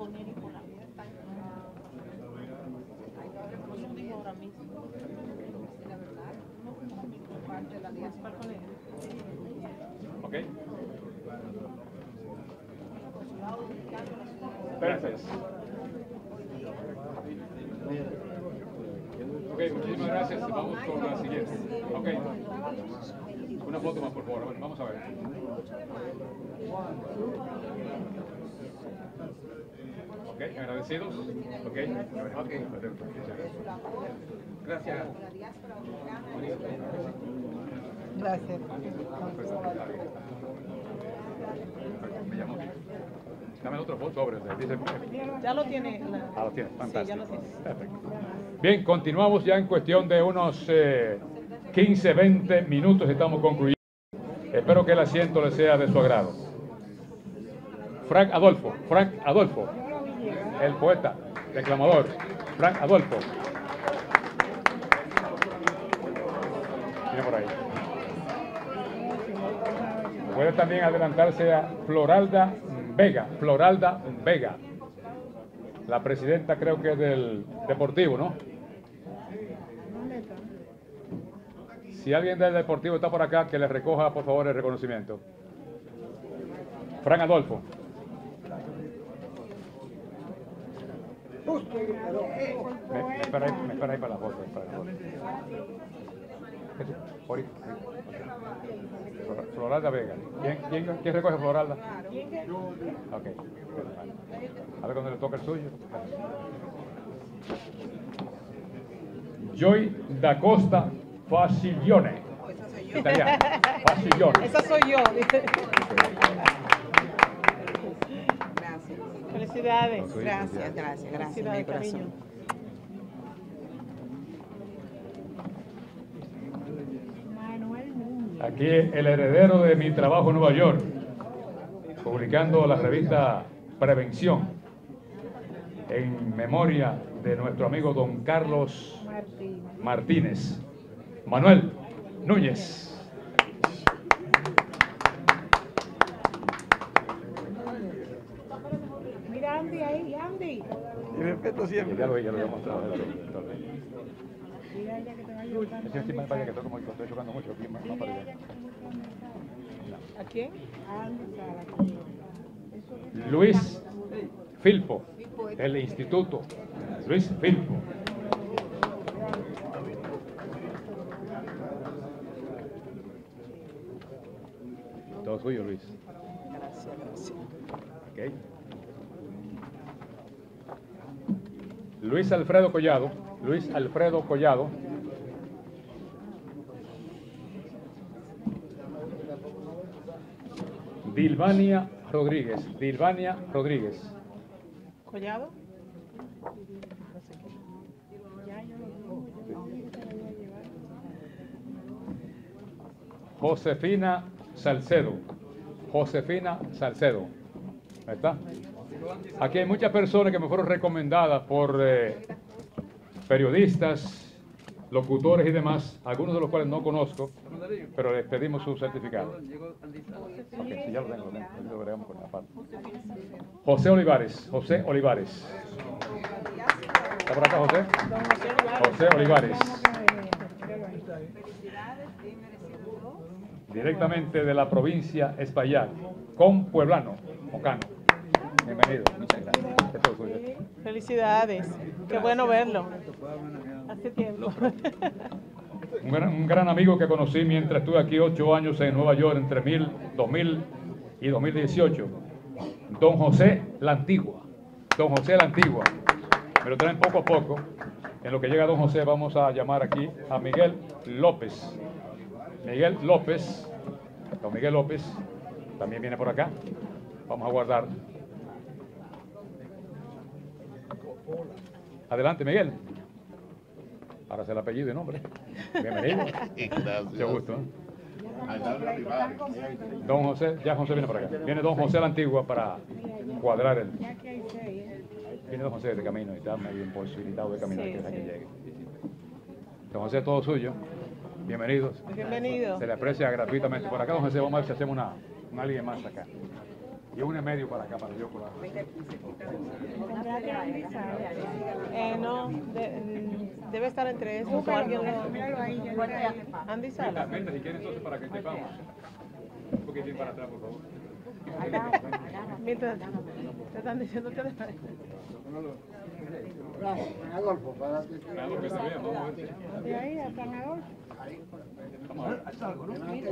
Ok. Perfecto. Ok, muchísimas gracias. vamos con la siguiente. Ok. Una foto más, por favor. Vamos a ver. Ok, agradecidos. Ok, ok, perfecto. Gracias. Gracias. Me llamó. Dame otro sobre. Ya lo tiene. la- Ah, lo tiene, Sí, fantástico. ya lo tiene. Perfecto. Bien, continuamos ya en cuestión de unos eh, 15, 20 minutos, estamos concluyendo. Espero que el asiento le sea de su agrado. Frank Adolfo, Frank Adolfo, el poeta, declamador, Frank Adolfo. Viene por ahí. Puede también adelantarse a Floralda Vega, Floralda Vega. La presidenta creo que es del Deportivo, ¿no? Si alguien del Deportivo está por acá, que le recoja por favor el reconocimiento. Fran Adolfo. Me, me espera, ahí, me espera ahí para la foto. Para la foto. Floralda Vega. ¿Quién, quién, quién recoge Floralda? Ok. A ver cuando le toca el suyo. Joy da Costa Faciglione. Italiano. Faciglione. Esa soy yo. Gracias. Felicidades. Gracias, gracias, gracias, mi Felicidades, corazón. cariño. Manuel Núñez. Aquí el heredero de mi trabajo en Nueva York, publicando la revista Prevención, en memoria de nuestro amigo don Carlos Martínez. Manuel Núñez. Mira Andy ahí, Andy. Y respeto siempre. Ya lo, ya lo había mostrado. Ese sí, más para que estoy como- estoy chocando mucho aquí, más- más para allá. ¿A quién? Luis Filpo, el instituto. Luis Filpo. Todo suyo, Luis. Gracias, gracias. Ok. Luis Alfredo Collado. Luis Alfredo Collado. Dilvania Rodríguez. Dilvania Rodríguez. ¿Collado? Josefina Salcedo. Josefina Salcedo. Ahí está. Aquí hay muchas personas que me fueron recomendadas por eh, periodistas, locutores y demás, algunos de los cuales no conozco, pero les pedimos su certificado. José Olivares, José Olivares. ¿Está por acá José? José Olivares. Directamente de la provincia Espaillat, con Pueblano, Mocano. Bienvenido, muchas gracias. Felicidades. Qué bueno verlo. Hace tiempo. Un gran, un gran amigo que conocí mientras estuve aquí ocho años en Nueva York, entre mil, 2000 y 2018. Don José La Antigua. Don José La Antigua. Me lo traen poco a poco. En lo que llega Don José, vamos a llamar aquí a Miguel López. Miguel López. Don Miguel López también viene por acá. Vamos a guardar. Adelante, Miguel. Ahora es el apellido y nombre. Bienvenido. Gracias. Mucho gusto. ¿eh? Don José, ya José viene por acá. Viene Don José la Antigua para cuadrar el. Ya que hay seis. Viene Don José de camino y está medio imposibilitado de caminar Sí, que, hasta que sí. llegue. Don José, todo suyo. Bienvenidos. Bienvenido. Se le aprecia gratuitamente. Por acá, Don José, vamos a ver si hacemos una, un alguien más acá. Y un en medio para acá, para yo colar. A. Eh, no, de- mm, debe estar entre esos o Búscalo, alguien ahí. Andy Sala. si quieren entonces para que sepamos. Un poquitín para atrás, por favor. Mientras, Te están diciendo que Adolfo, párate. De ahí a San Adolfo. Sonriente,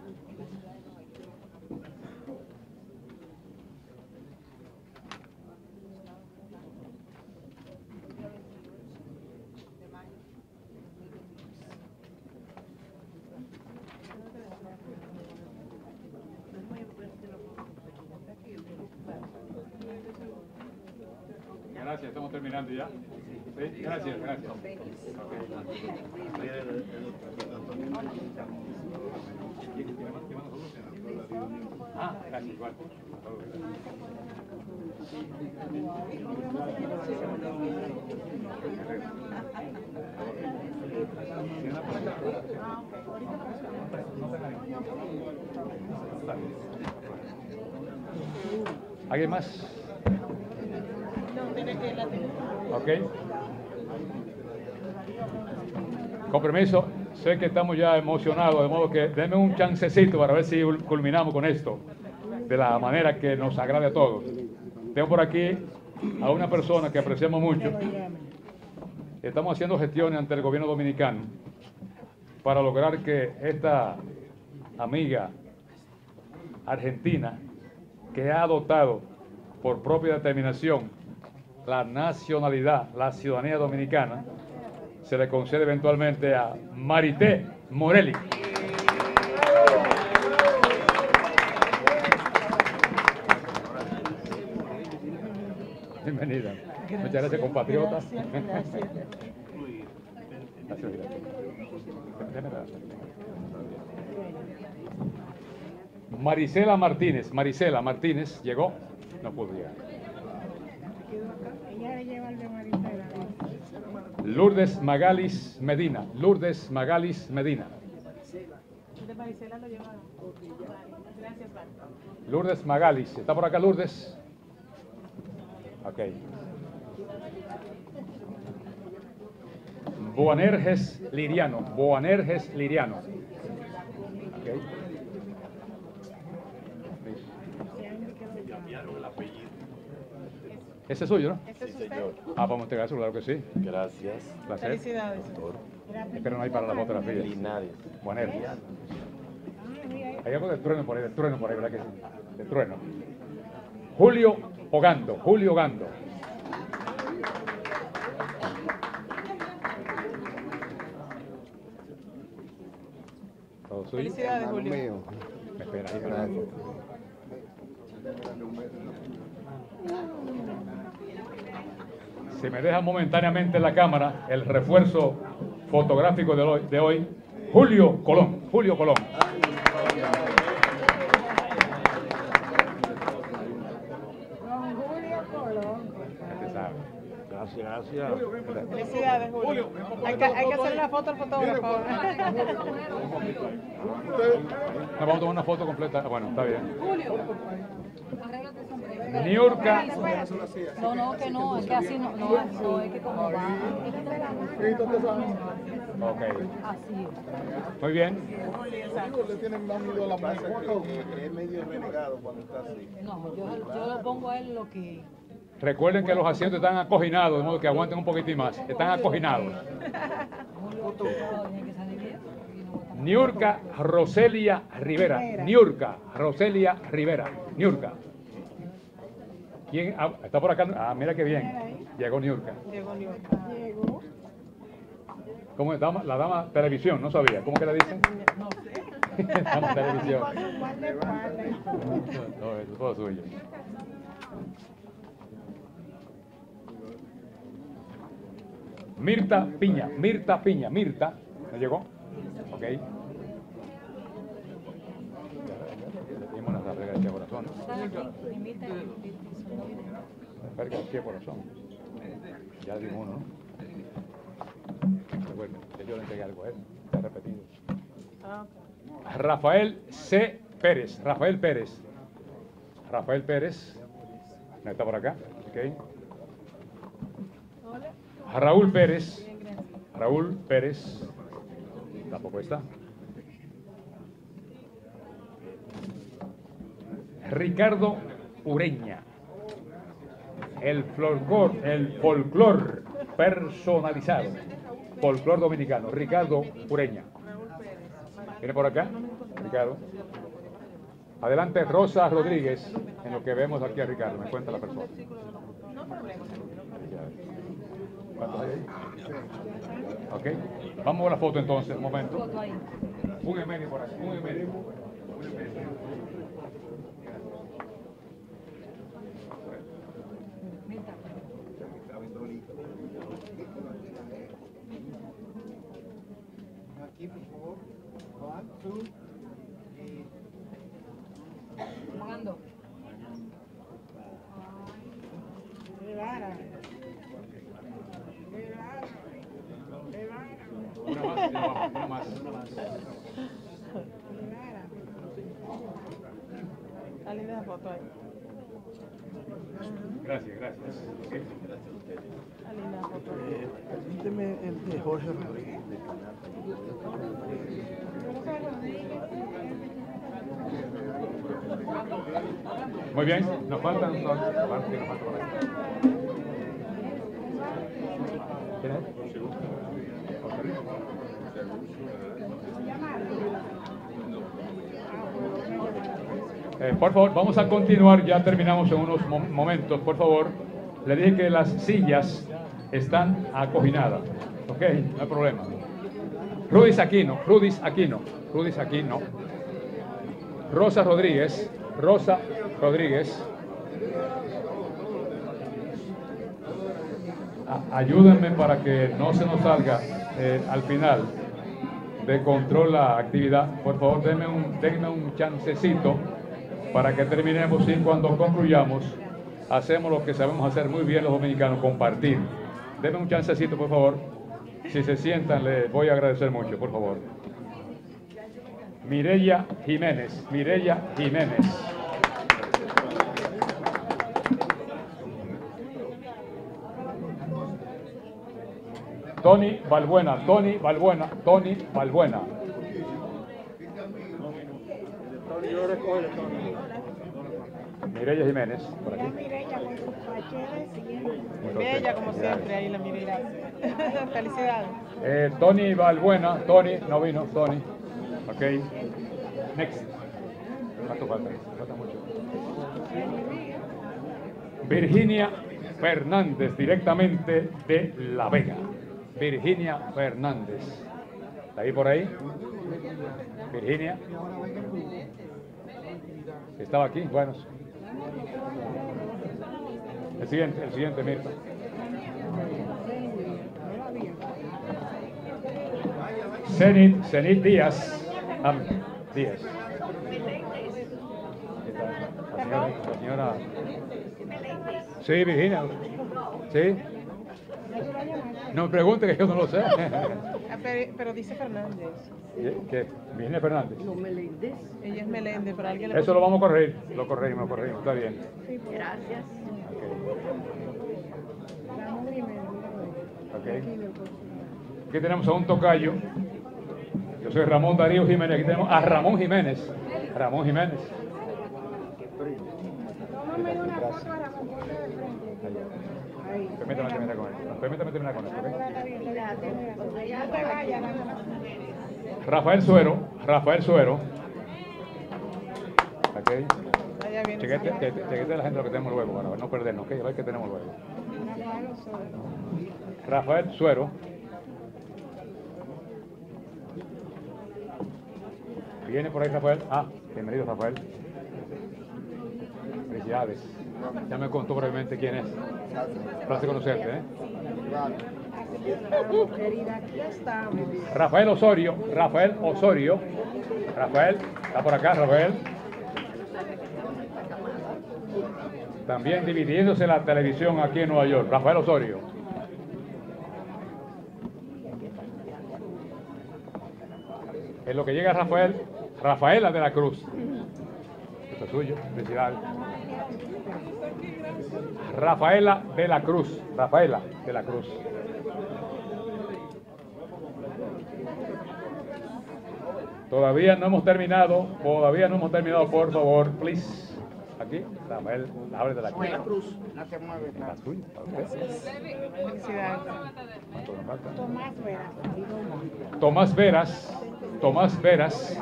ya. Gracias, gracias. Ah, gracias. ¿Alguien más? No, tiene que la Ok. Con permiso, sé que estamos ya emocionados, de modo que denme un chancecito para ver si culminamos con esto, de la manera que nos agrade a todos. Tengo por aquí a una persona que apreciamos mucho. Estamos haciendo gestiones ante el gobierno dominicano para lograr que esta amiga argentina, que ha adoptado por propia determinación la nacionalidad, la ciudadanía dominicana, se le concede eventualmente a Marité Morelli. Bienvenida. Muchas gracias, compatriotas. Gracias, gracias. Marisela Martínez, Marisela Martínez llegó, no pudo llegar. Ella le lleva el de Marisela. Lourdes Magalis Medina, Lourdes Magalis Medina. Lourdes Magalis, ¿está por acá Lourdes? Ok. Boanerges Liriano, Boanerges Liriano. Ok. ¿Ese es suyo, no? ¿Este es usted? Ah, vamos a entregárselo, claro que sí. Gracias. Placer. Felicidades. Espero no hay para la fotografía. Linares. Boanerges. Hay algo de trueno por ahí, de trueno por ahí, ¿verdad que sí? De trueno. Julio Ogando, Julio Ogando. ¿Todo suyo? Felicidades, Julio. Me espera ahí. Si me deja momentáneamente la cámara, el refuerzo fotográfico de hoy, de hoy Julio Colón, Julio Colón. Gracias, gracias. Felicidades, Julio. Hay que, hay que hacer una foto al fotógrafo. Nos vamos a tomar una foto completa. Ah, Bueno, está bien. Julio. Niurka. No, no, que no, es que así no, no, no es que como va. Ok. Así es. Muy bien. Le tienen más miedo a la marihuana. que es medio renegado cuando está así. No, yo, yo le pongo a él lo que. Recuerden que los asientos están acoginados, de modo que aguanten un poquitín más. Están acoginados. Niurka Roselia Rivera. Niurka Roselia Rivera. Niurka. ¿Quién? Ah, está por acá. Ah, mira qué bien. Llegó Niurka. Llegó New Llegó. ¿Cómo es? Dama- la dama televisión, no sabía. ¿Cómo que le dicen? No sé. dama televisión. No, eso es todo suyo. Mirta Piña, Mirta Piña, Mirta. ¿Me llegó? Ok. Le dimos una El Rafael García Corazón. Ya le dimos uno, ¿no? Recuerden, que yo le entregué algo a él. Está repetido. Ah, Rafael C. Pérez. Rafael Pérez. Rafael Pérez. ¿No está por acá? Ok. Raúl Pérez. Raúl Pérez. Tampoco está. Ricardo Ureña. El folclor, el folclor personalizado. Folclor dominicano. Ricardo Ureña. ¿Viene por acá? Ricardo. Adelante Rosa Rodríguez, en lo que vemos aquí a Ricardo. Me cuenta la persona. ¿Cuántos hay ahí? Ok. Vamos a la foto entonces, un momento. Un medio por aquí, un medio. Un en medio. Aquí, por favor. One, two, y... Mando. Rivara. Una más, una más, una más. Linda la foto ahí. Gracias, gracias. Ok. Está linda la foto. Eh, permíteme el de Jorge Rodríguez. Muy bien, nos faltan entonces. Aparte, nos falta por ahí. Eh, por favor, vamos a continuar, ya terminamos en unos mo- momentos, por favor. Le dije que las sillas están acoginadas, ¿ok? No hay problema. Rudis Aquino, Rudis Aquino, Rudis Aquino. Rosa Rodríguez, Rosa Rodríguez. A- ayúdenme para que no se nos salga eh, al final de control la actividad. Por favor, denme un, denme un chancecito para que terminemos y cuando concluyamos hacemos lo que sabemos hacer muy bien los dominicanos, compartir. Denme un chancecito, por favor. Si se sientan, les voy a agradecer mucho, por favor. Mireya Jiménez, Mireya Jiménez. Tony Balbuena, Tony Balbuena, Tony Balbuena. Mireya Jiménez, por aquí. Mireya con sus pacheles y Bella como siempre, ahí la mirada. Felicidades. Eh, Tony Balbuena, Tony, no vino, Tony. Ok. Next. ¿Cuánto falta? Falta mucho. Virginia Fernández, directamente de La Vega. Virginia Fernández. ¿Está ahí por ahí? Virginia. Estaba aquí, bueno. El siguiente, el siguiente, Mirta. Zenit, Zenit Díaz. Díaz. La la señora. Sí, Virginia. Sí. No me pregunte que yo no lo sé. Ah, pero, pero dice Fernández. ¿Qué? Virginia Fernández. No, Meléndez. Ella es Meléndez, pero alguien le Eso lo vamos a corregir. Lo corregimos, lo corregimos. Está bien. Gracias. Ok. Aquí tenemos a un tocayo. Yo soy Ramón Darío Jiménez. Aquí tenemos a Ramón Jiménez. Ramón Jiménez. Permítame terminar con esto. Permítame terminar con esto. ¿ok? Rafael Suero. Rafael Suero. Ok. Allá viene. Chequete, chequete, chequete la gente lo que tenemos luego para no perdernos. Ok, a ver qué tenemos luego. Rafael Suero. ¿Viene por ahí Rafael? Ah, bienvenido Rafael. Felicidades. Ya me contó brevemente quién es. Placer conocerte, ¿eh? Rafael Osorio, Rafael Osorio. Rafael, está por acá, Rafael. También dividiéndose la televisión aquí en Nueva York. Rafael Osorio. En lo que llega Rafael, Rafaela de la Cruz. Esto es suyo, felicidades. Rafaela de la Cruz. Rafaela de la Cruz. Todavía no hemos terminado, todavía no hemos terminado, por favor, please. Aquí, Rafael, Rafael de la Cruz. Cruz, no te mueves. La tuya, para usted. Felicidades. ¿Cuánto nos falta? Tomás Vera. Tomás Veras, Tomás Veras.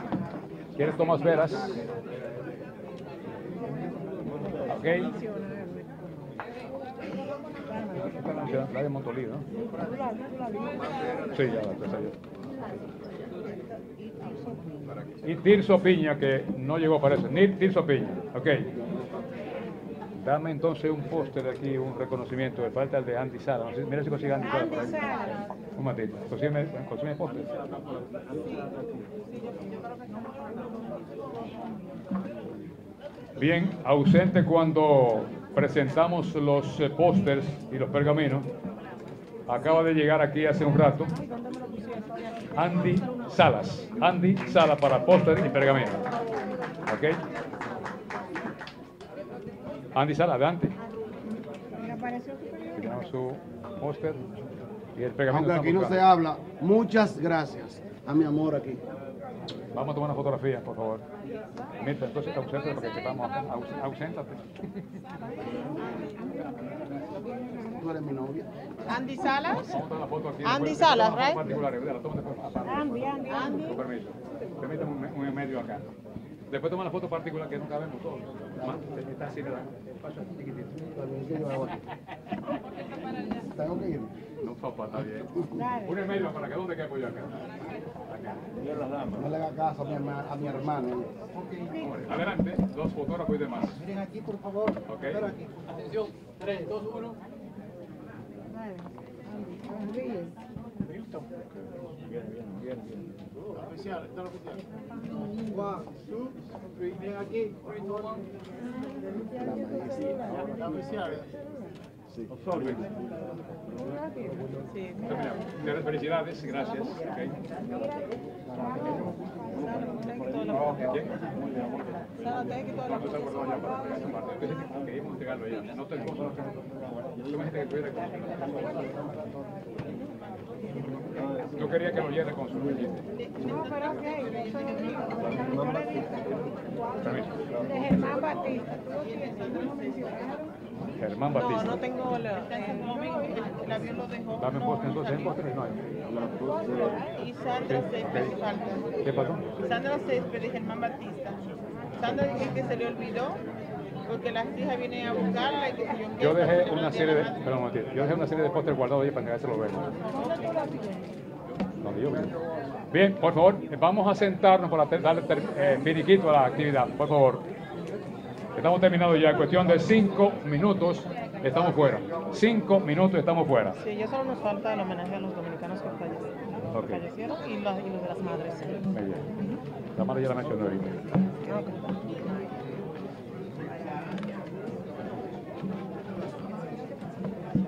¿Quieres Tomás Veras? Ok. La de Montolí, ¿no? Sí, ya la pues, ahí. Y Tirso Piña, que no llegó, parece. Ni Tirso Piña, ok. Dame entonces un póster de aquí, un reconocimiento. Me falta el de Andy Sala. No sé, mira si consigue Andy Sala. por ahí. Un momentito. Consígueme, consígueme el póster. Bien, ausente cuando presentamos los eh, pósters y los pergaminos. Acaba de llegar aquí hace un rato Andy Salas. Andy Salas para póster y pergamino. ¿Ok? Andy Salas, adelante. Tenemos su póster y el pergamino. Aunque aquí no se habla, muchas gracias a mi amor aquí. Vamos a tomar una fotografía, por favor. Mirta, entonces ausente para que sepamos acá. Aus- Auséntate. Tú eres mi novia. Andy Salas. Vamos a tomar la foto aquí. Andy Salas, right? particulares, ¿verdad? La toma después. Andy, Andy, Andy. Con permiso. Permítame un, un medio acá. Después toma la foto particular que nunca vemos todos. Más, está así, ¿verdad? Pasa chiquitito. Tengo que ir. No, papá, está bien. Un en medio para que dónde quepo yo acá. Acá. No le haga caso a mi, herma- a mi hermano. Adelante, dos fotógrafos y demás. Miren aquí, por favor. Ok. Atención. 3, 2, 1. Oficial, está el oficial. One, two, three. Ven aquí. Three, two, one. La oficial. Sorbe. Terminamos. Felicidades, gracias. No te cosas que Tú me dijiste que tuviera Yo quería que lo llene con su No, pero ok. De Germán Batista. ¿No? Germán No, Batista. no tengo la, el avión lo dejó. Dame poste entonces, en postre no hay. Y Sandra Céspedes falta. ¿Qué pasó? Sandra Céspedes y Germán Batista. Sandra dice que se le olvidó porque las hijas vienen a buscarla y que se yo Yo dejé no una serie de, perdón, yo dejé una serie de pósteres guardados ahí para entregárselo luego. Donde yo. Bien, por favor, vamos a sentarnos para darle eh, finiquito a la actividad, por favor. Estamos terminados ya, cuestión de cinco minutos estamos fuera. Cinco minutos estamos fuera. Sí, ya solo nos falta el homenaje a los dominicanos que fallecieron, Ok. fallecieron y, los, y los de las madres. Muy bien. La madre ya la mencioné ahorita.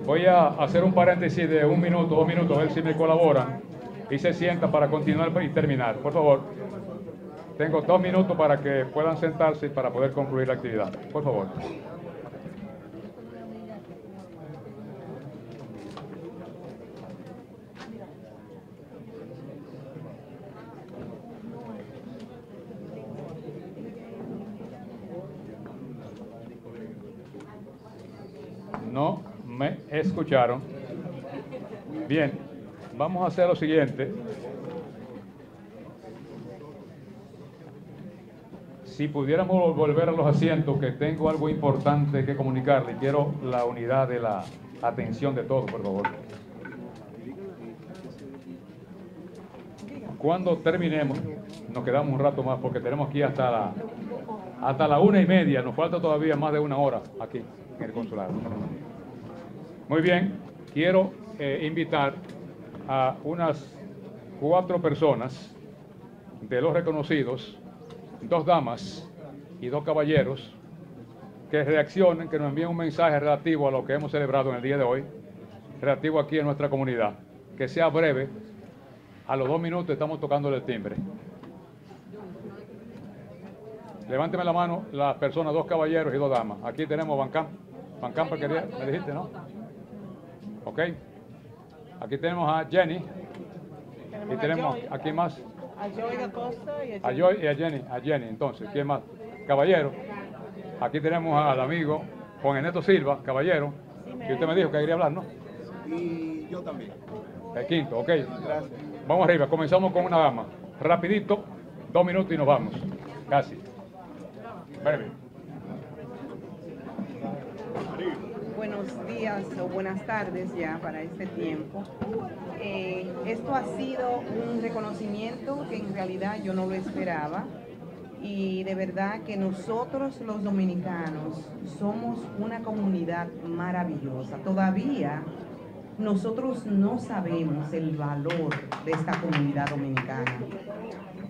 Voy a hacer un paréntesis de un minuto, dos minutos, a ver si me colaboran y se sientan para continuar y terminar. Por favor, tengo dos minutos para que puedan sentarse para poder concluir la actividad. Por favor. No me escucharon. Bien, vamos a hacer lo siguiente. Si pudiéramos volver a los asientos, que tengo algo importante que comunicarle, quiero la unidad de la atención de todos, por favor. Cuando terminemos, nos quedamos un rato más porque tenemos aquí hasta la, hasta la una y media, nos falta todavía más de una hora aquí en el consulado. Muy bien, quiero eh, invitar a unas cuatro personas de los reconocidos, dos damas y dos caballeros, que reaccionen, que nos envíen un mensaje relativo a lo que hemos celebrado en el día de hoy, relativo aquí en nuestra comunidad, que sea breve. A los dos minutos estamos tocando el timbre. Levánteme la mano las personas, dos caballeros y dos damas. Aquí tenemos Bancam. Quería, me dijiste, ¿no? Ok. Aquí tenemos a Jenny. Y tenemos aquí más. A Joy Acosta y a A Joy y a Jenny. A Jenny, entonces, ¿quién más? Caballero. Aquí tenemos al amigo Juan Ernesto Silva, caballero. Que usted me dijo que quería hablar, ¿no? Y yo también. El quinto, ok. Gracias. Vamos arriba, comenzamos con una dama. Rapidito, dos minutos y nos vamos. Casi. Breve. Buenos días o buenas tardes ya para este tiempo. Eh, esto ha sido un reconocimiento que en realidad yo no lo esperaba y de verdad que nosotros los dominicanos somos una comunidad maravillosa. Todavía nosotros no sabemos el valor de esta comunidad dominicana.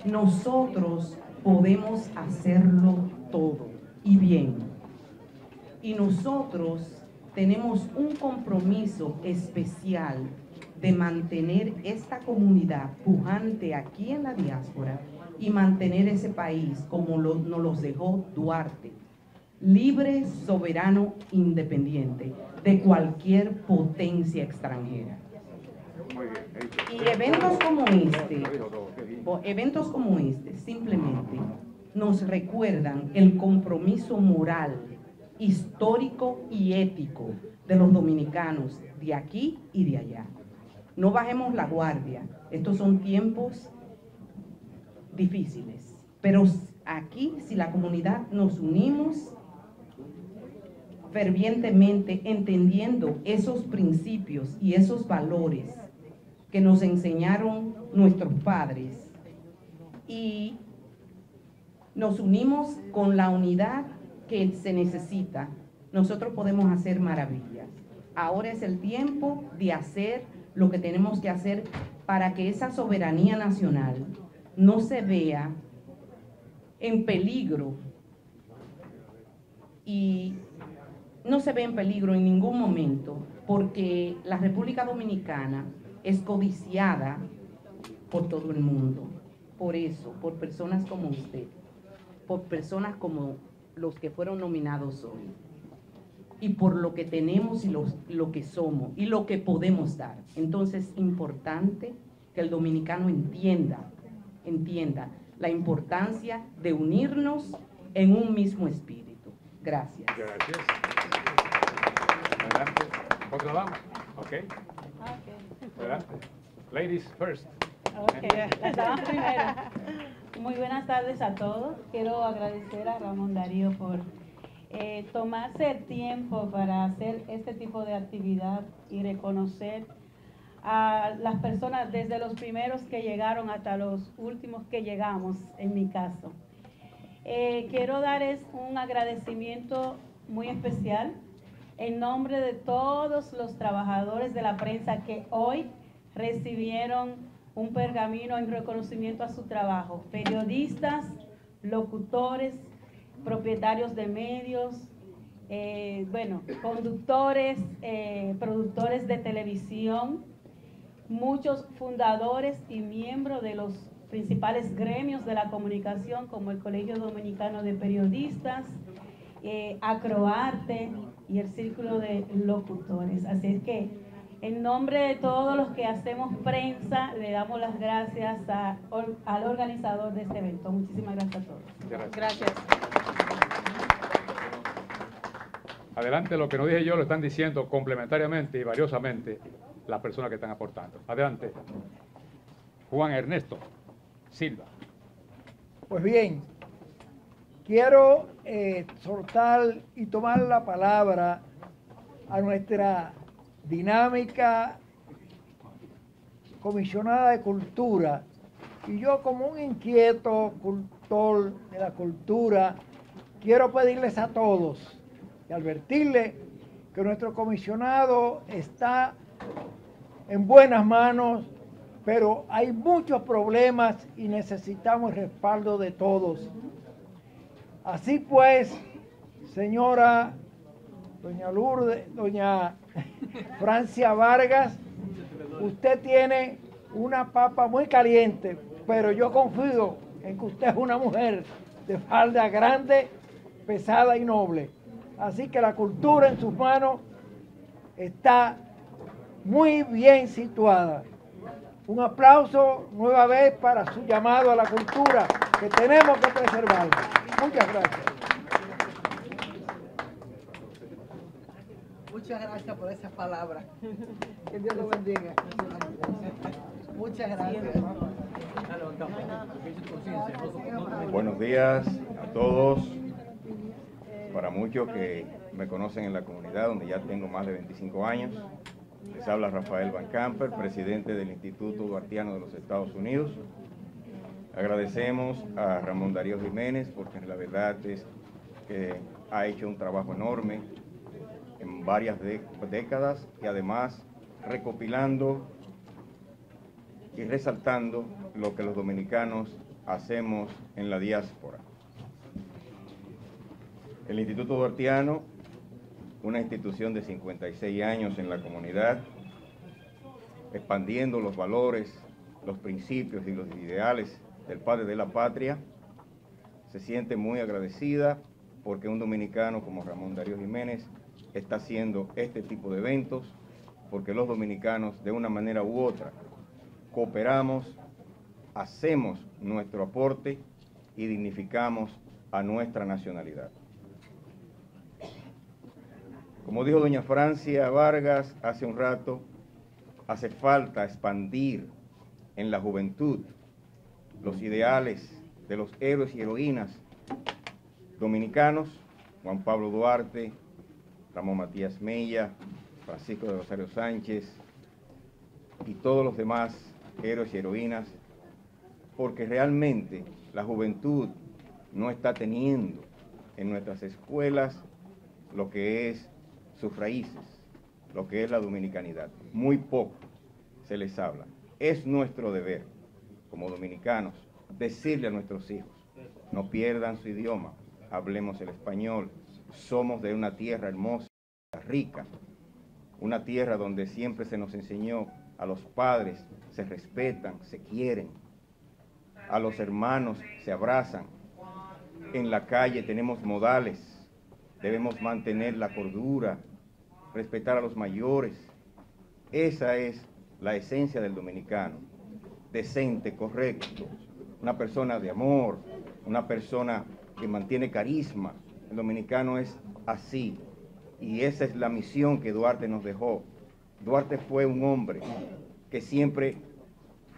Nosotros podemos hacerlo todo y bien. Y nosotros tenemos un compromiso especial de mantener esta comunidad pujante aquí en la diáspora y mantener ese país como lo- nos los dejó Duarte, libre, soberano, independiente de cualquier potencia extranjera. Y eventos como este, eventos como este simplemente nos recuerdan el compromiso moral, histórico y ético de los dominicanos de aquí y de allá. No bajemos la guardia. Estos son tiempos difíciles. Pero aquí, si la comunidad nos unimos fervientemente, entendiendo esos principios y esos valores que nos enseñaron nuestros padres, y nos unimos con la unidad que se necesita, nosotros podemos hacer maravillas. Ahora es el tiempo de hacer lo que tenemos que hacer para que esa soberanía nacional no se vea en peligro y no se ve en peligro en ningún momento porque la República Dominicana es codiciada por todo el mundo. Por eso, por personas como usted, por personas como los que fueron nominados hoy y por lo que tenemos y los- lo que somos y lo que podemos dar. Entonces es importante que el dominicano entienda, entienda la importancia de unirnos en un mismo espíritu. Gracias. Gracias. Adelante. Otra dama. Ok. Adelante. Ladies first. Ok, las damas primero. Muy buenas tardes a todos. Quiero agradecer a Ramón Darío por eh, tomarse el tiempo para hacer este tipo de actividad y reconocer a las personas desde los primeros que llegaron hasta los últimos que llegamos, en mi caso. Eh, quiero darles un agradecimiento muy especial en nombre de todos los trabajadores de la prensa que hoy recibieron un pergamino en reconocimiento a su trabajo. Periodistas, locutores, propietarios de medios, eh, bueno, conductores, eh, productores de televisión, muchos fundadores y miembros de los principales gremios de la comunicación, como el Colegio Dominicano de Periodistas, eh, Acroarte y el Círculo de Locutores. Así es que, en nombre de todos los que hacemos prensa, le damos las gracias a- al organizador de este evento. Muchísimas gracias a todos. Gracias. Adelante, lo que no dije yo lo están diciendo complementariamente y valiosamente las personas que están aportando. Adelante. Juan Ernesto Silva. Pues bien, quiero eh, soltar y tomar la palabra a nuestra dinámica comisionada de cultura. Y yo como un inquieto cultor de la cultura, quiero pedirles a todos y advertirles que nuestro comisionado está en buenas manos, pero hay muchos problemas y necesitamos el respaldo de todos. Así pues, señora doña Lourdes, doña Francia Vargas, usted tiene una papa muy caliente, pero yo confío en que usted es una mujer de falda grande, pesada y noble. Así que la cultura en sus manos está muy bien situada. Un aplauso nueva vez para su llamado a la cultura que tenemos que preservar. Muchas gracias. Muchas gracias por esas palabras. Que Dios lo bendiga. Muchas gracias. Buenos días a todos. Para muchos que me conocen en la comunidad, donde ya tengo más de 25 años, les habla Rafael Van Camper, presidente del Instituto Duartiano de los Estados Unidos. Agradecemos a Ramón Darío Jiménez porque la verdad es que ha hecho un trabajo enorme en varias décadas y además recopilando y resaltando lo que los dominicanos hacemos en la diáspora. El Instituto Duartiano, una institución de 56 años en la comunidad, expandiendo los valores, los principios y los ideales del Padre de la Patria, se siente muy agradecida porque un dominicano como Ramón Darío Jiménez está haciendo este tipo de eventos, porque los dominicanos de una manera u otra cooperamos, hacemos nuestro aporte y dignificamos a nuestra nacionalidad. Como dijo doña Francia Vargas hace un rato, hace falta expandir en la juventud los ideales de los héroes y heroínas dominicanos, Juan Pablo Duarte, Ramón Matías Mella, Francisco de Rosario Sánchez y todos los demás héroes y heroínas, porque realmente la juventud no está teniendo en nuestras escuelas lo que es sus raíces, lo que es la dominicanidad. Muy poco se les habla. Es nuestro deber, como dominicanos, decirle a nuestros hijos, no pierdan su idioma, hablemos el español, somos de una tierra hermosa, rica, una tierra donde siempre se nos enseñó a los padres se respetan, se quieren, a los hermanos se abrazan, en la calle tenemos modales, debemos mantener la cordura, respetar a los mayores. Esa es la esencia del dominicano, decente, correcto, una persona de amor, una persona que mantiene carisma. El dominicano es así y esa es la misión que Duarte nos dejó. Duarte fue un hombre que siempre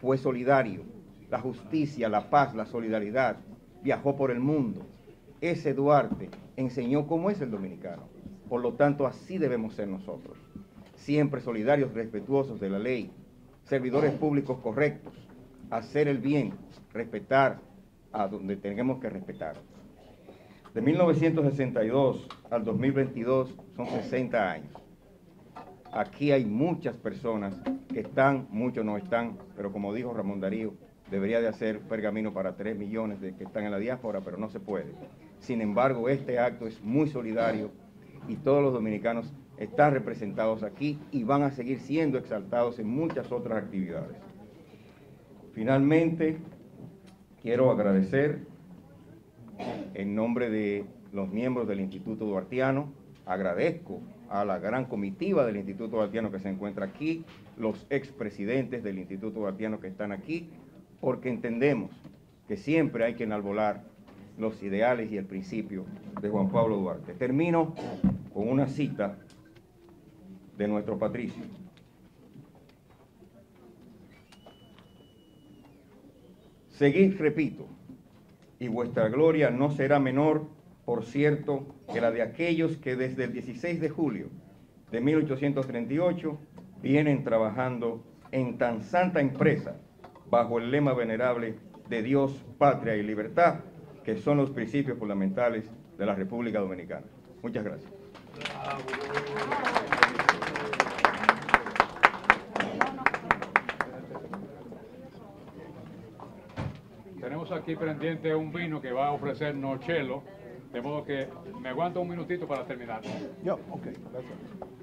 fue solidario, la justicia, la paz, la solidaridad, viajó por el mundo. Ese Duarte enseñó cómo es el dominicano. Por lo tanto, así debemos ser nosotros. Siempre solidarios, respetuosos de la ley, servidores públicos correctos, hacer el bien, respetar a donde tenemos que respetar. De 1962 al 2022 son 60 años. Aquí hay muchas personas que están, muchos no están, pero como dijo Ramón Darío, debería de hacer pergamino para 3 millones de que están en la diáspora, pero no se puede. Sin embargo, este acto es muy solidario y todos los dominicanos están representados aquí y van a seguir siendo exaltados en muchas otras actividades. Finalmente, quiero agradecer en nombre de los miembros del Instituto Duartiano, agradezco a la gran comitiva del Instituto Duartiano que se encuentra aquí, los expresidentes del Instituto Duartiano que están aquí, porque entendemos que siempre hay que enalbolar los ideales y el principio de Juan Pablo Duarte. Termino con una cita de nuestro patricio. Seguid, repito, y vuestra gloria no será menor, por cierto, que la de aquellos que desde el 16 de julio de 1838 vienen trabajando en tan santa empresa bajo el lema venerable de Dios, patria y libertad, que son los principios fundamentales de la República Dominicana. Muchas gracias. Aquí pendiente un vino que va a ofrecer Nochelo, de modo que me aguanto un minutito para terminar. Yo, ok, gracias.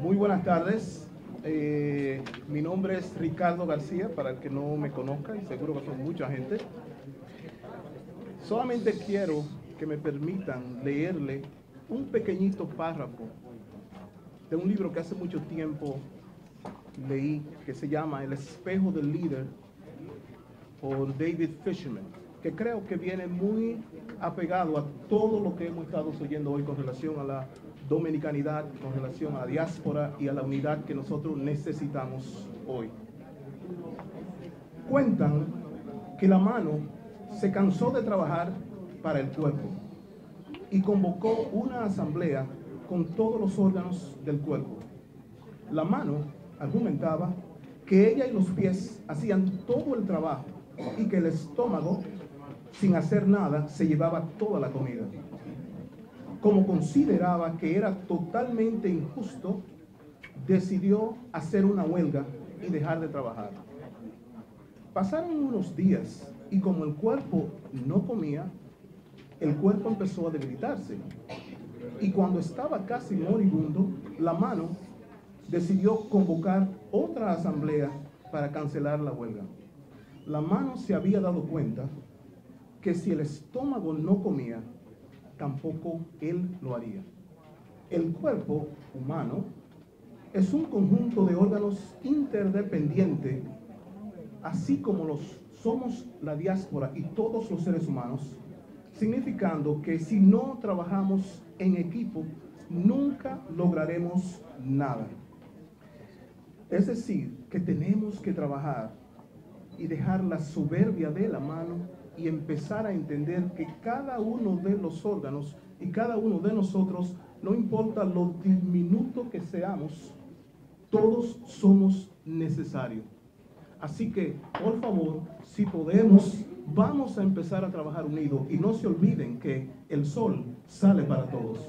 Muy buenas tardes. eh, mi nombre es Ricardo García, para el que no me conozca, y seguro que son mucha gente. Solamente quiero que me permitan leerle un pequeñito párrafo de un libro que hace mucho tiempo leí, que se llama El espejo del líder, por David Fisherman, que creo que viene muy apegado a todo lo que hemos estado oyendo hoy con relación a la dominicanidad, con relación a la diáspora y a la unidad que nosotros necesitamos hoy. Cuentan que la mano se cansó de trabajar para el cuerpo y convocó una asamblea con todos los órganos del cuerpo. La mano argumentaba que ella y los pies hacían todo el trabajo y que el estómago, sin hacer nada, se llevaba toda la comida. Como consideraba que era totalmente injusto, decidió hacer una huelga y dejar de trabajar. Pasaron unos días y como el cuerpo no comía, el cuerpo empezó a debilitarse. Y cuando estaba casi moribundo, la mano decidió convocar otra asamblea para cancelar la huelga. La mano se había dado cuenta que si el estómago no comía, tampoco él lo haría. El cuerpo humano es un conjunto de órganos interdependientes, así como los somos la diáspora y todos los seres humanos, significando que si no trabajamos en equipo, nunca lograremos nada. Es decir, que tenemos que trabajar y dejar la soberbia de la mano y empezar a entender que cada uno de los órganos y cada uno de nosotros, no importa lo diminuto que seamos, todos somos necesarios. Así que, por favor, si podemos, vamos a empezar a trabajar unidos y no se olviden que el sol sale para todos.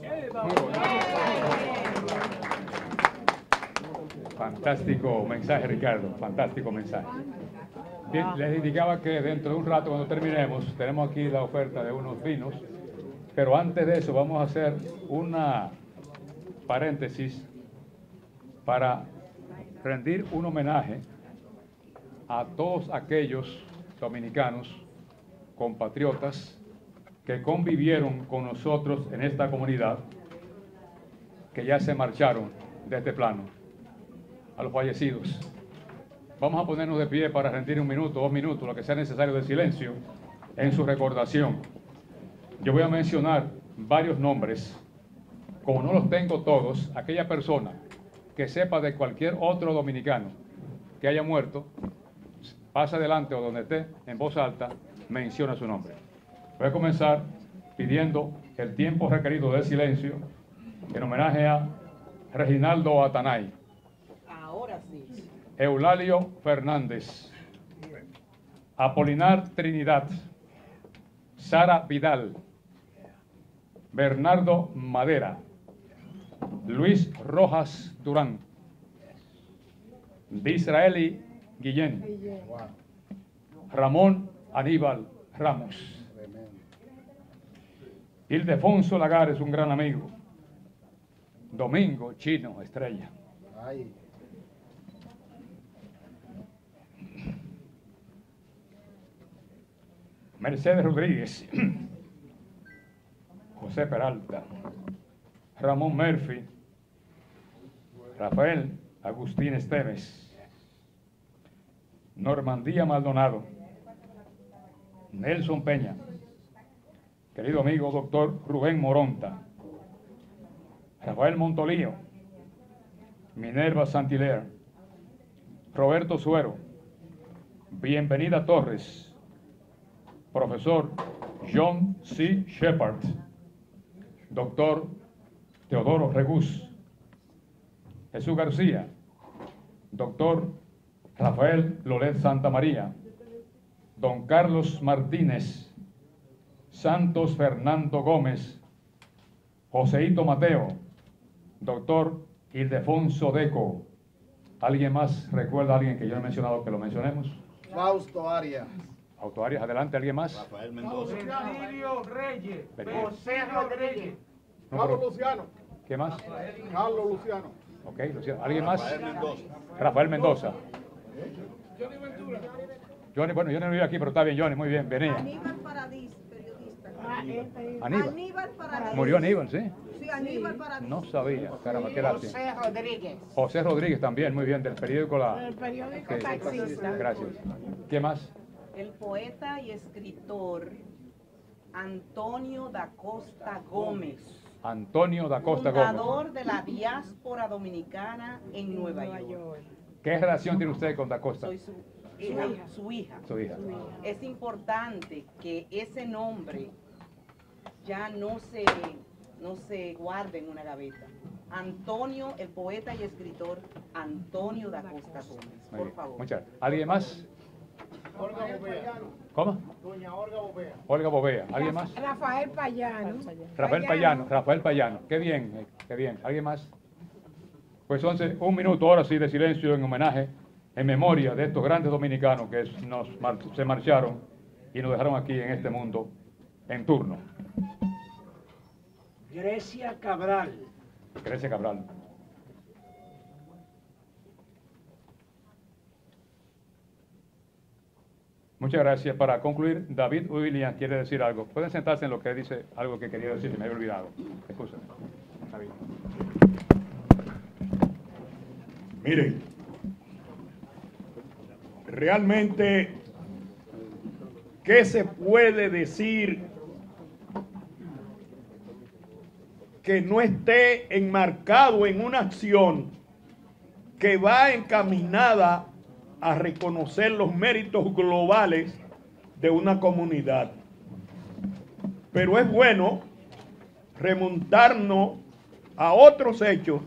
Fantástico mensaje, Ricardo, fantástico mensaje. Bien, les indicaba que dentro de un rato, cuando terminemos, tenemos aquí la oferta de unos vinos, pero antes de eso vamos a hacer una paréntesis para rendir un homenaje a todos aquellos dominicanos, compatriotas, que convivieron con nosotros en esta comunidad, que ya se marcharon de este plano, a los fallecidos. Vamos a ponernos de pie para rendir un minuto, dos minutos, lo que sea necesario de silencio en su recordación. Yo voy a mencionar varios nombres, como no los tengo todos, aquella persona que sepa de cualquier otro dominicano que haya muerto, pasa adelante o donde esté, en voz alta, menciona su nombre. Voy a comenzar pidiendo el tiempo requerido de silencio en homenaje a Reginaldo Atanay. Eulalio Fernández, Apolinar Trinidad, Sara Vidal, Bernardo Madera, Luis Rojas Durán, Disraeli Guillén, Ramón Aníbal Ramos, Ildefonso Lagares, un gran amigo, Domingo Chino Estrella. Mercedes Rodríguez, José Peralta, Ramón Murphy, Rafael Agustín Esteves, Normandía Maldonado, Nelson Peña, querido amigo doctor Rubén Moronta, Rafael Montolío, Minerva Santiler, Roberto Suero, Bienvenida Torres, profesor John C. Shepard, doctor Teodoro Regus, Jesús García, doctor Rafael Loret Santa María, don Carlos Martínez, Santos Fernando Gómez, Joseito Mateo, doctor Ildefonso Deco. ¿Alguien más recuerda a alguien que yo he mencionado que lo mencionemos? Fausto Arias. Fausto Arias, adelante, ¿alguien más? Rafael Mendoza. Reyes. José Rodríguez. No, Carlos Luciano. ¿Qué más? Carlos Luciano. Ok, lo siento. ¿Alguien más? Rafael Mendoza. Johnny, bueno, yo no vivo aquí, pero está bien, Johnny, muy bien, venía. Aníbal Paradis, periodista. Aníbal. Aníbal Paradis. Murió Aníbal, ¿sí? Sí, Aníbal Paradis. No sabía, caramba, qué lástima. José Rodríguez. José Rodríguez también, muy bien, del periódico La... Del periódico Ok, Taxista. Gracias. ¿Qué más? El poeta y escritor Antonio da Costa Gómez, Antonio da Costa Gómez. fundador de la diáspora dominicana en Nueva York. ¿Qué relación tiene usted con da Costa? Soy su hija. Su hija. Su hija. Es importante que ese nombre ya no se, no se guarde en una gaveta. Antonio, el poeta y escritor Antonio da Costa Gómez, por favor. Muchas gracias. ¿Alguien más? Olga Bobea. ¿Cómo? Doña Olga Bobea. Olga Bobea. ¿Alguien más? Rafael Payano. Rafael Payano. Rafael Payano. Qué bien, eh, qué bien. ¿Alguien más? Pues entonces, un minuto ahora sí de silencio en homenaje, en memoria de estos grandes dominicanos que nos mar- se marcharon y nos dejaron aquí en este mundo en turno. Grecia Cabral. Grecia Cabral. Muchas gracias. Para concluir, David William quiere decir algo. Pueden sentarse en lo que dice algo que quería decir, me había olvidado. Escúchame. David. Miren, realmente, ¿qué se puede decir que no esté enmarcado en una acción que va encaminada a reconocer los méritos globales de una comunidad? Pero es bueno remontarnos a otros hechos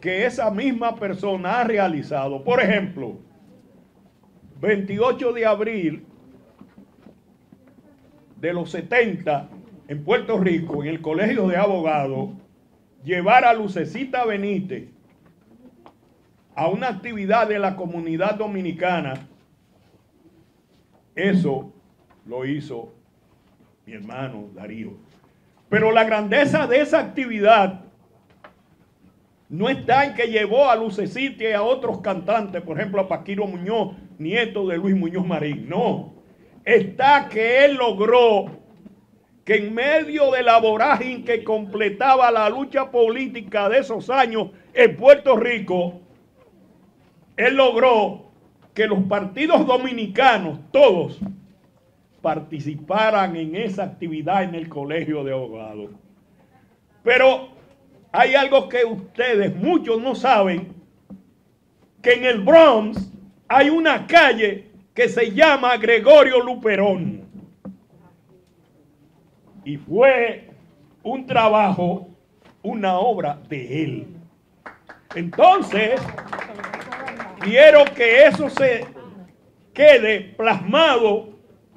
que esa misma persona ha realizado. Por ejemplo, 28 de abril de los 70 en Puerto Rico, en el Colegio de Abogados, llevar a Lucecita Benítez a una actividad de la comunidad dominicana, eso lo hizo mi hermano Darío. Pero la grandeza de esa actividad no está en que llevó a Lucecita y a otros cantantes, por ejemplo a Paquiro Muñoz, nieto de Luis Muñoz Marín. No, está que él logró que en medio de la vorágine que completaba la lucha política de esos años en Puerto Rico, él logró que los partidos dominicanos, todos, participaran en esa actividad en el colegio de abogados. Pero hay algo que ustedes, muchos no saben, que en el Bronx hay una calle que se llama Gregorio Luperón. Y fue un trabajo, una obra de él. Entonces, quiero que eso se quede plasmado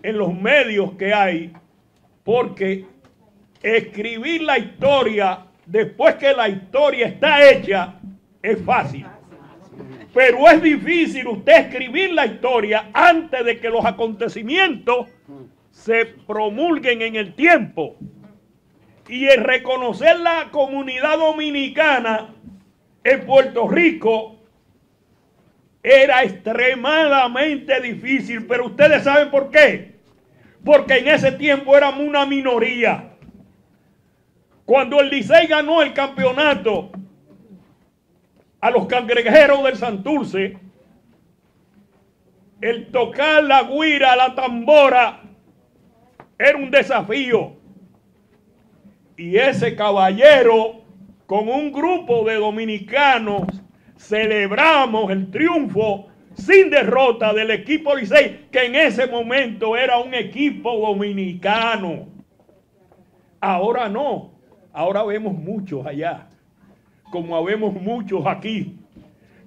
en los medios que hay, porque escribir la historia después que la historia está hecha es fácil. Pero es difícil usted escribir la historia antes de que los acontecimientos se promulguen en el tiempo. Y el reconocer la comunidad dominicana en Puerto Rico era extremadamente difícil. Pero ustedes saben por qué. Porque en ese tiempo éramos una minoría. Cuando el Licey ganó el campeonato a los cangrejeros del Santurce, el tocar la guira, la tambora, era un desafío. Y ese caballero, con un grupo de dominicanos, celebramos el triunfo sin derrota del equipo Licey, que en ese momento era un equipo dominicano. Ahora no, ahora vemos muchos allá, como habemos muchos aquí.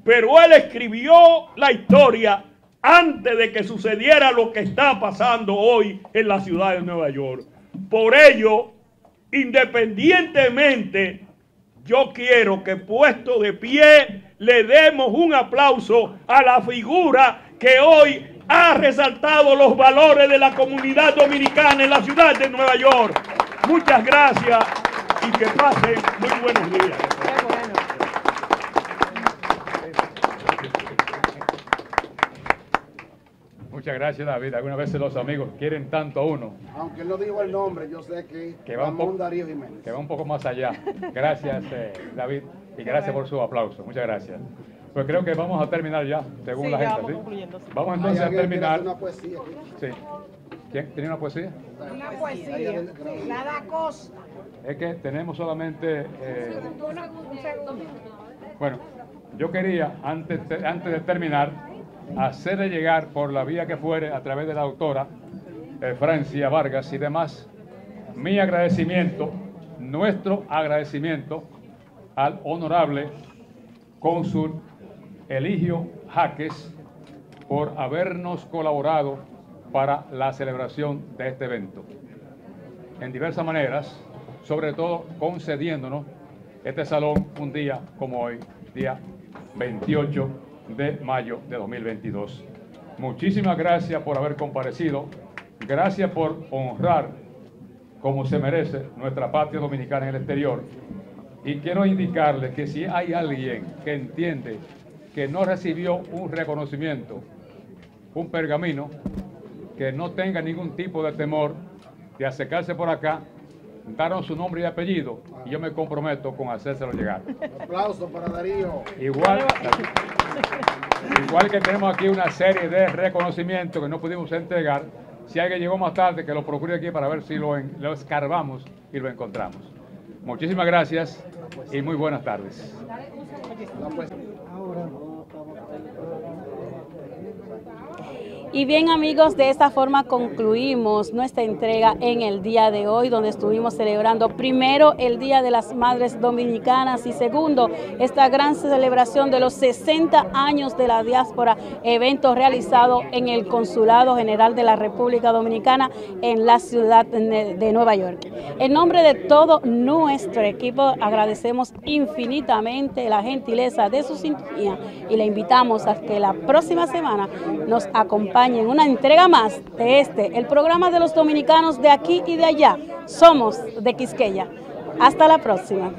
Pero él escribió la historia antes de que sucediera lo que está pasando hoy en la ciudad de Nueva York. Por ello, independientemente, yo quiero que puesto de pie le demos un aplauso a la figura que hoy ha resaltado los valores de la comunidad dominicana en la ciudad de Nueva York. Muchas gracias y que pasen muy buenos días. Muchas gracias, David. Algunas veces los amigos quieren tanto a uno Aunque él no dijo el nombre, yo sé que, que va, un Ramón Darío Jiménez. que va un poco más allá. Gracias, eh, David, y gracias por su aplauso. Muchas gracias. Pues creo que vamos a terminar ya, según Sí, la ya gente. vamos ¿sí? concluyendo, sí. Vamos Hay entonces a terminar. una poesía aquí. Sí. ¿Quién? ¿Tiene una poesía? Una poesía. La da Costa. Es que tenemos solamente... eh. Bueno, yo quería, antes antes de terminar, hacerle llegar por la vía que fuere, a través de la doctora eh, Francia Vargas y demás, mi agradecimiento, nuestro agradecimiento al honorable cónsul Eligio Jaques por habernos colaborado para la celebración de este evento. En diversas maneras, sobre todo concediéndonos este salón un día como hoy, día 28 de mayo de 2022. Muchísimas gracias por haber comparecido, gracias por honrar como se merece nuestra patria dominicana en el exterior. Y quiero indicarles que si hay alguien que entiende que no recibió un reconocimiento, un pergamino, que no tenga ningún tipo de temor de acercarse por acá, darnos su nombre y apellido, y yo me comprometo con hacérselo llegar. Aplauso para Darío. Igual, igual que tenemos aquí una serie de reconocimientos que no pudimos entregar, si alguien llegó más tarde, que lo procure aquí para ver si lo, en- lo escarbamos y lo encontramos. Muchísimas gracias y muy buenas tardes. Y bien amigos, de esta forma concluimos nuestra entrega en el día de hoy, donde estuvimos celebrando primero el Día de las Madres Dominicanas y segundo esta gran celebración de los 60 años de la diáspora, evento realizado en el Consulado General de la República Dominicana en la ciudad de Nueva York. En nombre de todo nuestro equipo agradecemos infinitamente la gentileza de su sintonía y le invitamos a que la próxima semana nos acompañe en una entrega más de este, el programa de los dominicanos de aquí y de allá. Somos de Quisqueya. Hasta la próxima.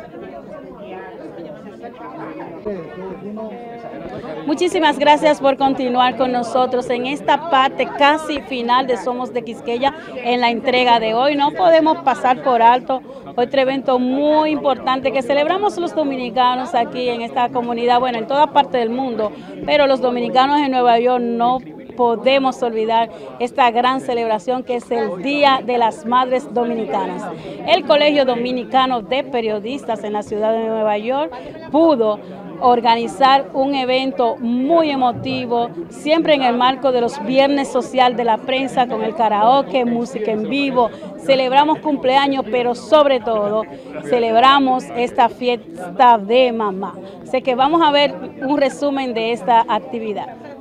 Muchísimas gracias por continuar con nosotros en esta parte casi final de Somos de Quisqueya en la entrega de hoy. No podemos pasar por alto otro evento muy importante que celebramos los dominicanos aquí en esta comunidad, bueno, en toda parte del mundo, pero los dominicanos en Nueva York no podemos olvidar esta gran celebración que es el Día de las Madres Dominicanas. El Colegio Dominicano de Periodistas en la ciudad de Nueva York pudo organizar un evento muy emotivo, siempre en el marco de los viernes social de la prensa con el karaoke, música en vivo, celebramos cumpleaños, pero sobre todo celebramos esta fiesta de mamá. Sé que vamos a ver un resumen de esta actividad.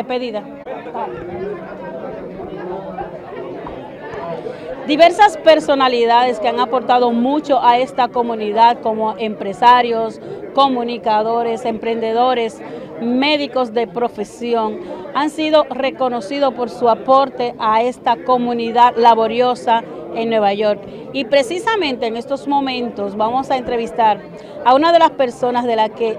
Despedida. Diversas personalidades que han aportado mucho a esta comunidad como empresarios, comunicadores, emprendedores, médicos de profesión, han sido reconocidos por su aporte a esta comunidad laboriosa en Nueva York. Y precisamente en estos momentos vamos a entrevistar a una de las personas de la que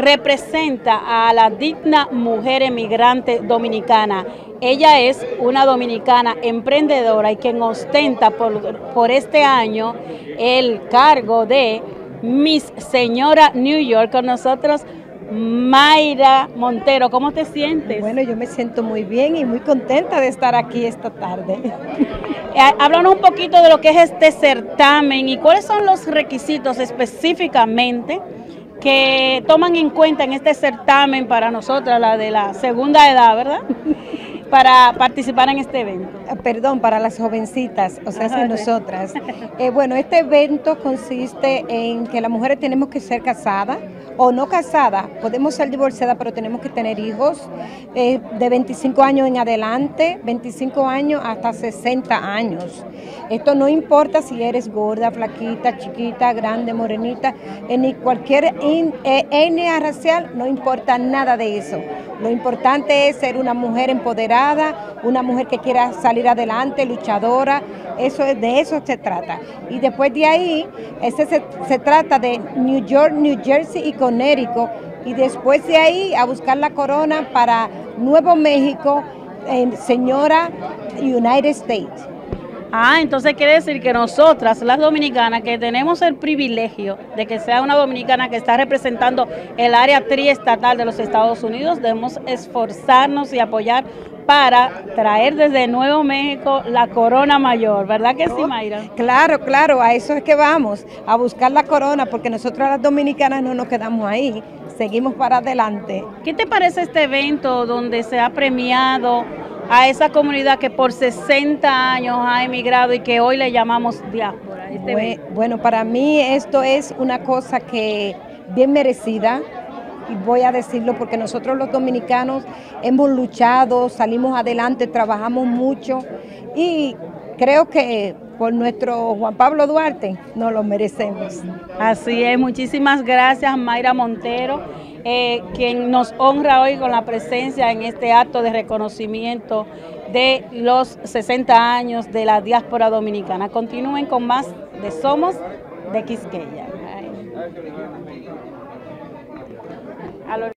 representa a la digna mujer emigrante dominicana. Ella es una dominicana emprendedora y quien ostenta por, por este año el cargo de Miss Señora New York con nosotros. Mayra Montero, ¿cómo te sientes? Bueno, yo me siento muy bien y muy contenta de estar aquí esta tarde. Háblanos un poquito de lo que es este certamen y cuáles son los requisitos específicamente que toman en cuenta en este certamen para nosotras, la de la segunda edad, ¿verdad? Para participar en este evento. Ah, Perdón, para las jovencitas, o sea, Ajá, si nosotras. Eh, bueno, este evento consiste en que las mujeres tenemos que ser casadas o no casadas, podemos ser divorciadas, pero tenemos que tener hijos eh, de 25 años en adelante, 25 años hasta 60 años. Esto no importa si eres gorda, flaquita, chiquita, grande, morenita, eh, ni cualquier eh, etnia racial, no importa nada de eso. Lo importante es ser una mujer empoderada, una mujer que quiera salir adelante, luchadora, Eso es, de eso se trata. Y después de ahí, ese se, se trata de New York, New Jersey y Connecticut. Y después de ahí a buscar la corona para Nuevo México, señora United States. Ah, entonces quiere decir que nosotras, las dominicanas, que tenemos el privilegio de que sea una dominicana que está representando el área triestatal de los Estados Unidos, debemos esforzarnos y apoyar para traer desde Nuevo México la corona mayor, ¿verdad que sí, Mayra? Claro, claro, a eso es que vamos, a buscar la corona, porque nosotros las dominicanas no nos quedamos ahí, seguimos para adelante. ¿Qué te parece este evento donde se ha premiado a esa comunidad que por 60 años ha emigrado y que hoy le llamamos diáspora? Este Bue- bueno, para mí esto es una cosa que bien merecida y voy a decirlo porque nosotros los dominicanos hemos luchado, salimos adelante, trabajamos mucho y creo que por nuestro Juan Pablo Duarte nos lo merecemos. Así es, muchísimas gracias Mayra Montero, eh, quien nos honra hoy con la presencia en este acto de reconocimiento de los 60 años de la diáspora dominicana. Continúen con más de Somos de Quisqueya. Ay.